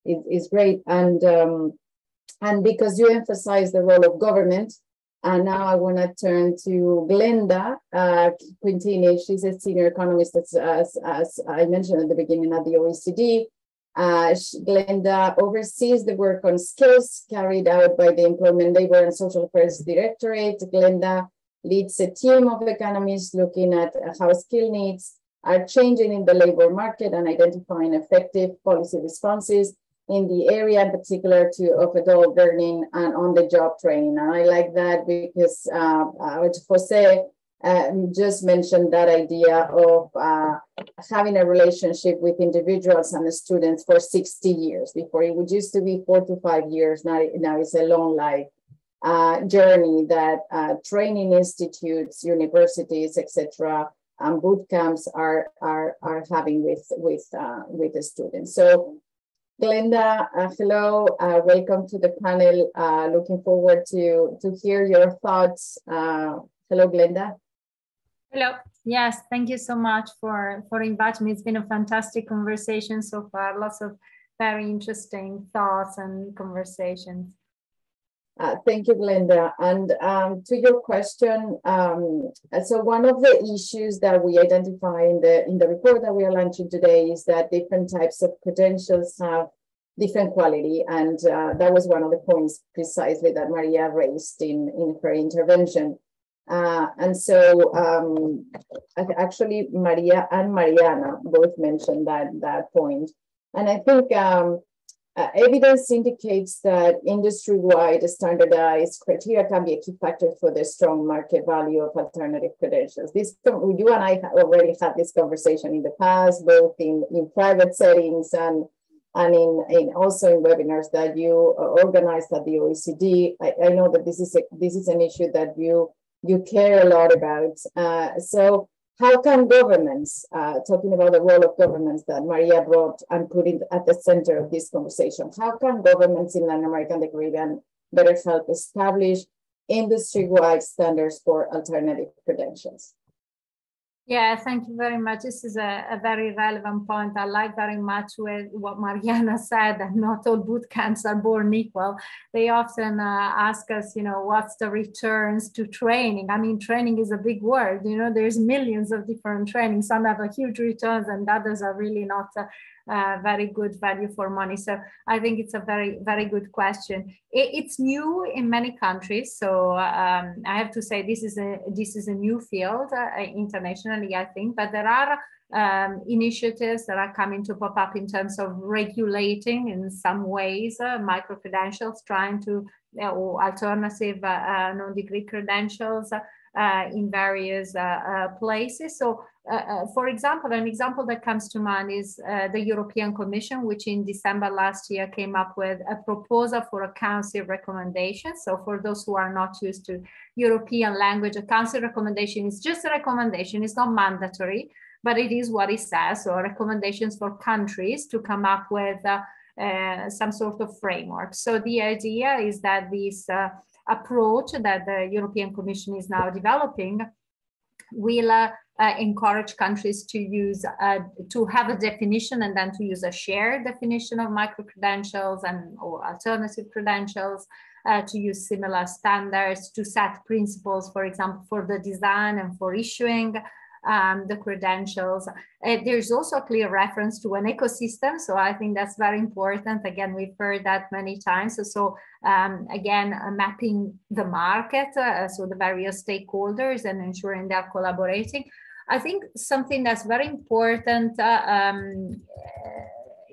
it, it's great, and um, and because you emphasize the role of government and now I want to turn to Glenda uh, Quintini. She's a senior economist, as, as, as, I mentioned at the beginning at the OECD. Uh, Glenda oversees the work on skills carried out by the Employment, Labor and Social Affairs Directorate. Glenda leads a team of economists looking at how skill needs are changing in the labor market and identifying effective policy responses in the area in particular to of adult learning and on the job training. And I like that because uh, uh, Jose uh, just mentioned that idea of uh, having a relationship with individuals and the students for 60 years. Before it would used to be four to five years. Now, now it's a long life uh, journey that uh, training institutes, universities, etc., and boot camps are are are having with with uh, with the students. So Glenda, uh, hello, uh, welcome to the panel. Uh, looking forward to, to hear your thoughts. Uh, hello, Glenda. Hello. Yes, thank you so much for, for inviting me. It's been a fantastic conversation so far. Lots of very interesting thoughts and conversations. Uh, thank you, Glenda. And um, to your question, um, so one of the issues that we identify in the in the report that we are launching today is that different types of credentials have different quality, and uh, that was one of the points precisely that Maria raised in in her intervention. Uh, and so, um, actually, Maria and Mariana both mentioned that that point, and I think. Uh, evidence indicates that industry-wide standardized criteria can be a key factor for the strong market value of alternative credentials. This, you and I have already had this conversation in the past, both in, in private settings and, and in, in also in webinars that you organized at the OECD. I, I know that this is a, this is an issue that you you care a lot about. Uh, so how can governments, uh, talking about the role of governments that Maria brought and put it at the center of this conversation, how can governments in Latin America and the Caribbean better help establish industry-wide standards for alternative credentials? Yeah, thank you very much. This is a, a, very relevant point. I like very much with what Mariana said that not all boot camps are born equal. They often uh, ask us, you know, what's the returns to training? I mean, training is a big word. You know, there's millions of different trainings. Some have a huge returns and others are really not uh, uh, very good value for money. So I think it's a very, very good question. It, it's new in many countries. So um, I have to say this is a this is a new field uh, internationally, I think, but there are um, initiatives that are coming to pop up in terms of regulating in some ways uh, micro credentials, trying to uh, or alternative uh, uh, non-degree credentials uh, in various places. So uh, uh, for example, an example that comes to mind is uh, the European Commission, which in December last year came up with a proposal for a council recommendation. So for those who are not used to European language, a council recommendation is just a recommendation, it's not mandatory, but it is what it says, or recommendations for countries to come up with uh, uh, some sort of framework. So the idea is that this uh, approach that the European Commission is now developing will uh, uh, encourage countries to use uh, to have a definition and then to use a shared definition of micro credentials and or alternative credentials uh, to use similar standards to set principles for example for the design and for issuing um, the credentials. Uh, there's also a clear reference to an ecosystem. So I think that's very important. Again, we've heard that many times. So, so um, again, uh, mapping the market, uh, so the various stakeholders and ensuring they're collaborating. I think something that's very important uh, um,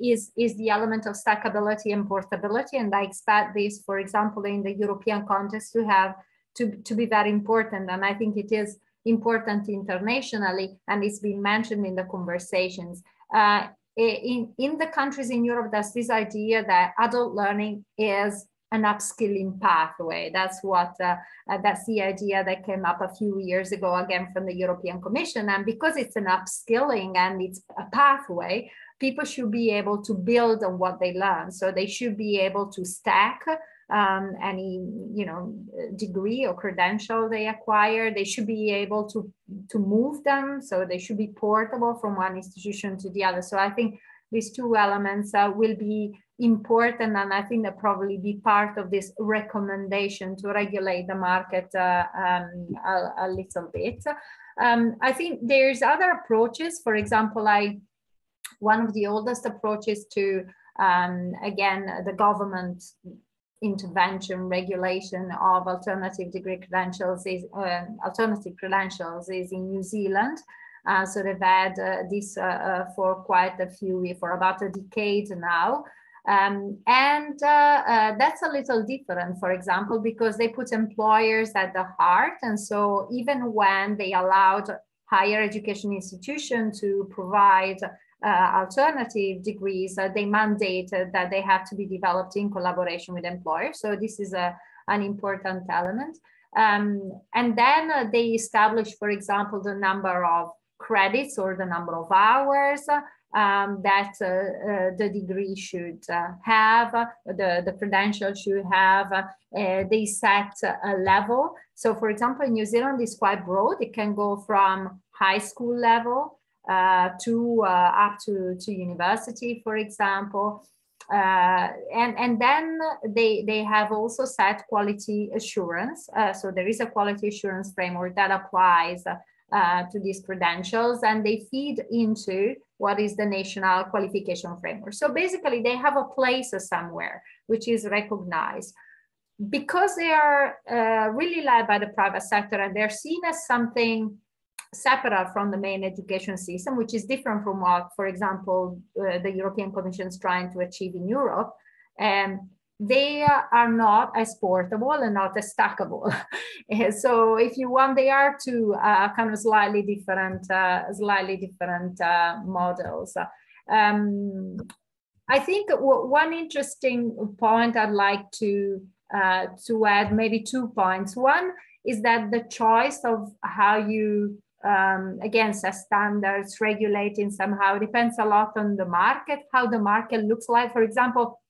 is, is the element of stackability and portability. And I expect this, for example, in the European context to have to, to be very important. And I think it is important internationally, and it's been mentioned in the conversations. Uh, in, in the countries in Europe, there's this idea that adult learning is an upskilling pathway. That's what uh, uh, that's the idea that came up a few years ago again from the European Commission. And because it's an upskilling and it's a pathway, people should be able to build on what they learn. So they should be able to stack um, any you know degree or credential they acquire they should be able to to move them. So they should be portable from one institution to the other. So i think these two elements uh, will be important and i think that probably be part of this recommendation to regulate the market uh, um, a, a, little bit. Um, i think there's other approaches. For example i one of the oldest approaches to um, again the government intervention regulation of alternative degree credentials is uh, alternative credentials is in New Zealand. Uh, so they've had uh, this uh, uh, for quite a few, for about a decade now. Um, and uh, that's a little different, for example, because they put employers at the heart. And so even when they allowed higher education institution to provide alternative degrees, uh, they mandated that they have to be developed in collaboration with employers. So this is a, an important element. Um, and then uh, they establish, for example, the number of credits or the number of hours um, that uh, uh, the degree should uh, have, the, the credential should have. they set a level. So for example, in New Zealand, it's quite broad. It can go from high school level uh, to uh, up to, to university, for example. Uh, and and then they they have also set quality assurance. Uh, so there is a quality assurance framework that applies uh, to these credentials, and they feed into what is the national qualification framework. So basically, they have a place somewhere which is recognized because they are uh, really led by the private sector and they're seen as something separate from the main education system, which is different from what, for example, uh, the European Commission is trying to achieve in Europe. And they are not as portable and not as stackable. so if you want, they are two uh, kind of slightly different, uh, slightly different uh, models. Um, I think one interesting point I'd like to uh, to add maybe two points. One is that the choice of how you um, again, set standards, regulating somehow depends a lot on the market, how the market looks like. For example,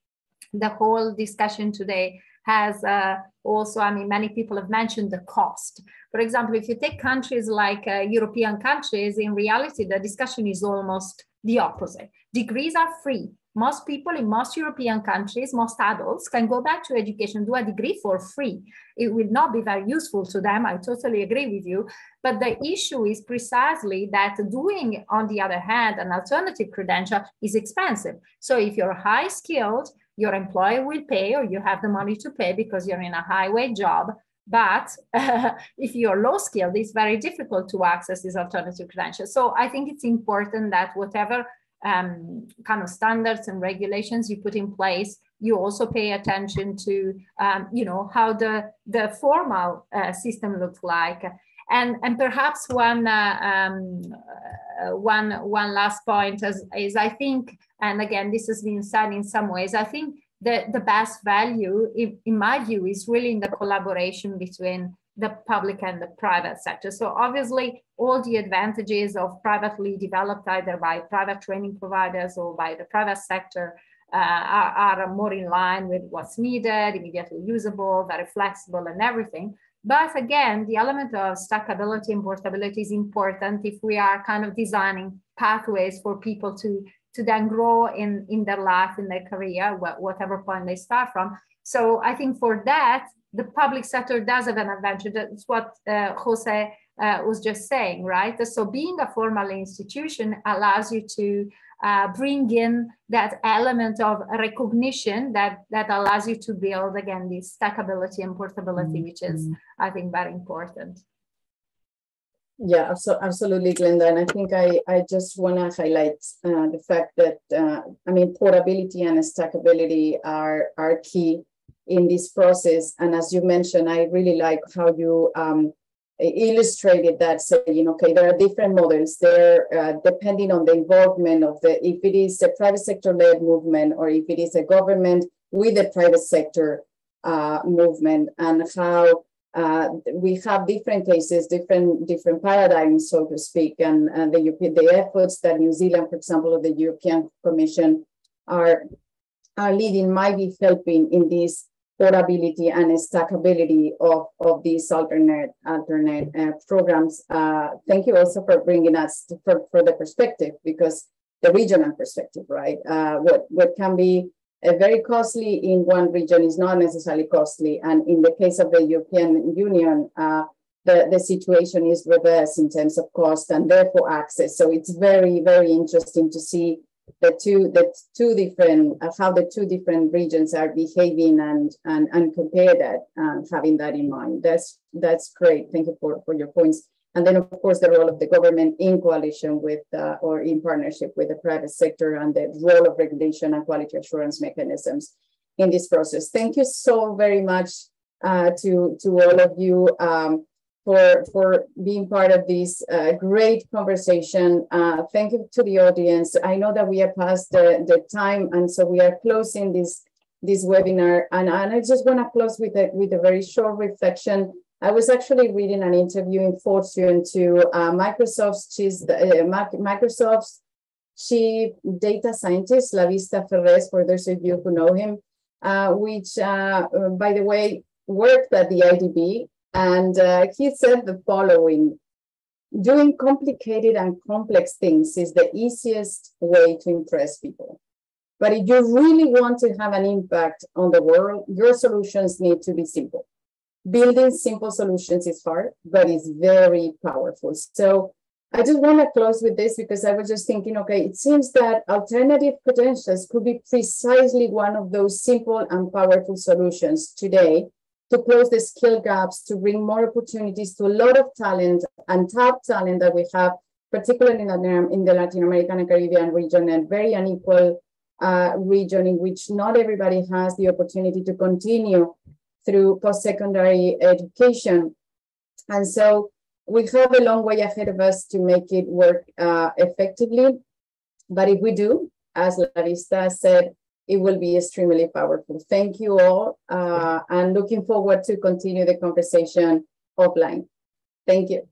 the whole discussion today has uh, also, I mean, many people have mentioned the cost. For example, if you take countries like uh, European countries, in reality, the discussion is almost the opposite. Degrees are free. Most people in most European countries, most adults can go back to education, do a degree for free. It will not be very useful to them. I totally agree with you. But the issue is precisely that doing, on the other hand, an alternative credential is expensive. So if you're high skilled, your employer will pay or you have the money to pay because you're in a high wage job. But uh, if you're low skilled, it's very difficult to access these alternative credentials. So I think it's important that whatever um, kind of standards and regulations you put in place, you also pay attention to, um, you know, how the, the formal uh, system looks like. And, and perhaps one, uh, um, uh, one, one last point is, is I think, and again, this has been said in some ways, I think the, the best value, in, in my view, is really in the collaboration between the public and the private sector. So obviously all the advantages of privately developed either by private training providers or by the private sector uh, are, are more in line with what's needed, immediately usable, very flexible and everything. But again, the element of stackability and portability is important if we are kind of designing pathways for people to, to then grow in, in their life, in their career, whatever point they start from. So I think for that, the public sector does have an advantage. That's what uh, Jose uh, was just saying, right? So being a formal institution allows you to uh, bring in that element of recognition that, that allows you to build, again, this stackability and portability, which is, mm-hmm. I think, very important. Yeah, absolutely, Glenda. And I think I, I just want to highlight uh, the fact that, uh, I mean, portability and stackability are, are key in this process. And as you mentioned, I really like how you um, illustrated that saying, okay, there are different models there, uh, depending on the involvement of the, if it is a private sector led movement or if it is a government with a private sector uh, movement and how uh, we have different cases, different different paradigms, so to speak, and, and the, the efforts that New Zealand, for example, of the European Commission are, are leading might be helping in this portability and stackability of, of these alternate alternate uh, programs. Uh, thank you also for bringing us to, for, for the perspective because the regional perspective, right? Uh, what what can be very costly in one region is not necessarily costly, and in the case of the European Union. Uh, the, the situation is reversed in terms of cost and therefore access. So it's very, very interesting to see the two the two different uh, how the two different regions are behaving and and and compare that and having that in mind. That's that's great. Thank you for for your points. And then of course the role of the government in coalition with uh, or in partnership with the private sector and the role of regulation and quality assurance mechanisms in this process. Thank you so very much uh, to to all of you. Um, for, for being part of this uh, great conversation. Uh, thank you to the audience. I know that we are past the, the time, and so we are closing this, this webinar. And, and I just want to close with a, with a very short reflection. I was actually reading an interview in Fortune to uh, Microsoft's, chief, uh, Microsoft's chief data scientist, Lavista Ferres, for those of you who know him, uh, which, uh, by the way, worked at the IDB and uh, he said the following Doing complicated and complex things is the easiest way to impress people. But if you really want to have an impact on the world, your solutions need to be simple. Building simple solutions is hard, but it's very powerful. So I just want to close with this because I was just thinking, okay, it seems that alternative credentials could be precisely one of those simple and powerful solutions today to close the skill gaps, to bring more opportunities to a lot of talent and top talent that we have, particularly in the, in the Latin American and Caribbean region, and very unequal uh, region in which not everybody has the opportunity to continue through post-secondary education. And so we have a long way ahead of us to make it work uh, effectively. But if we do, as Lavista said, it will be extremely powerful. Thank you all, uh, and looking forward to continue the conversation offline. Thank you.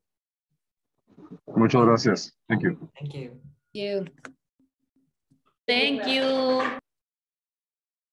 Muchas gracias. Thank you. Thank you. Thank you. Thank you.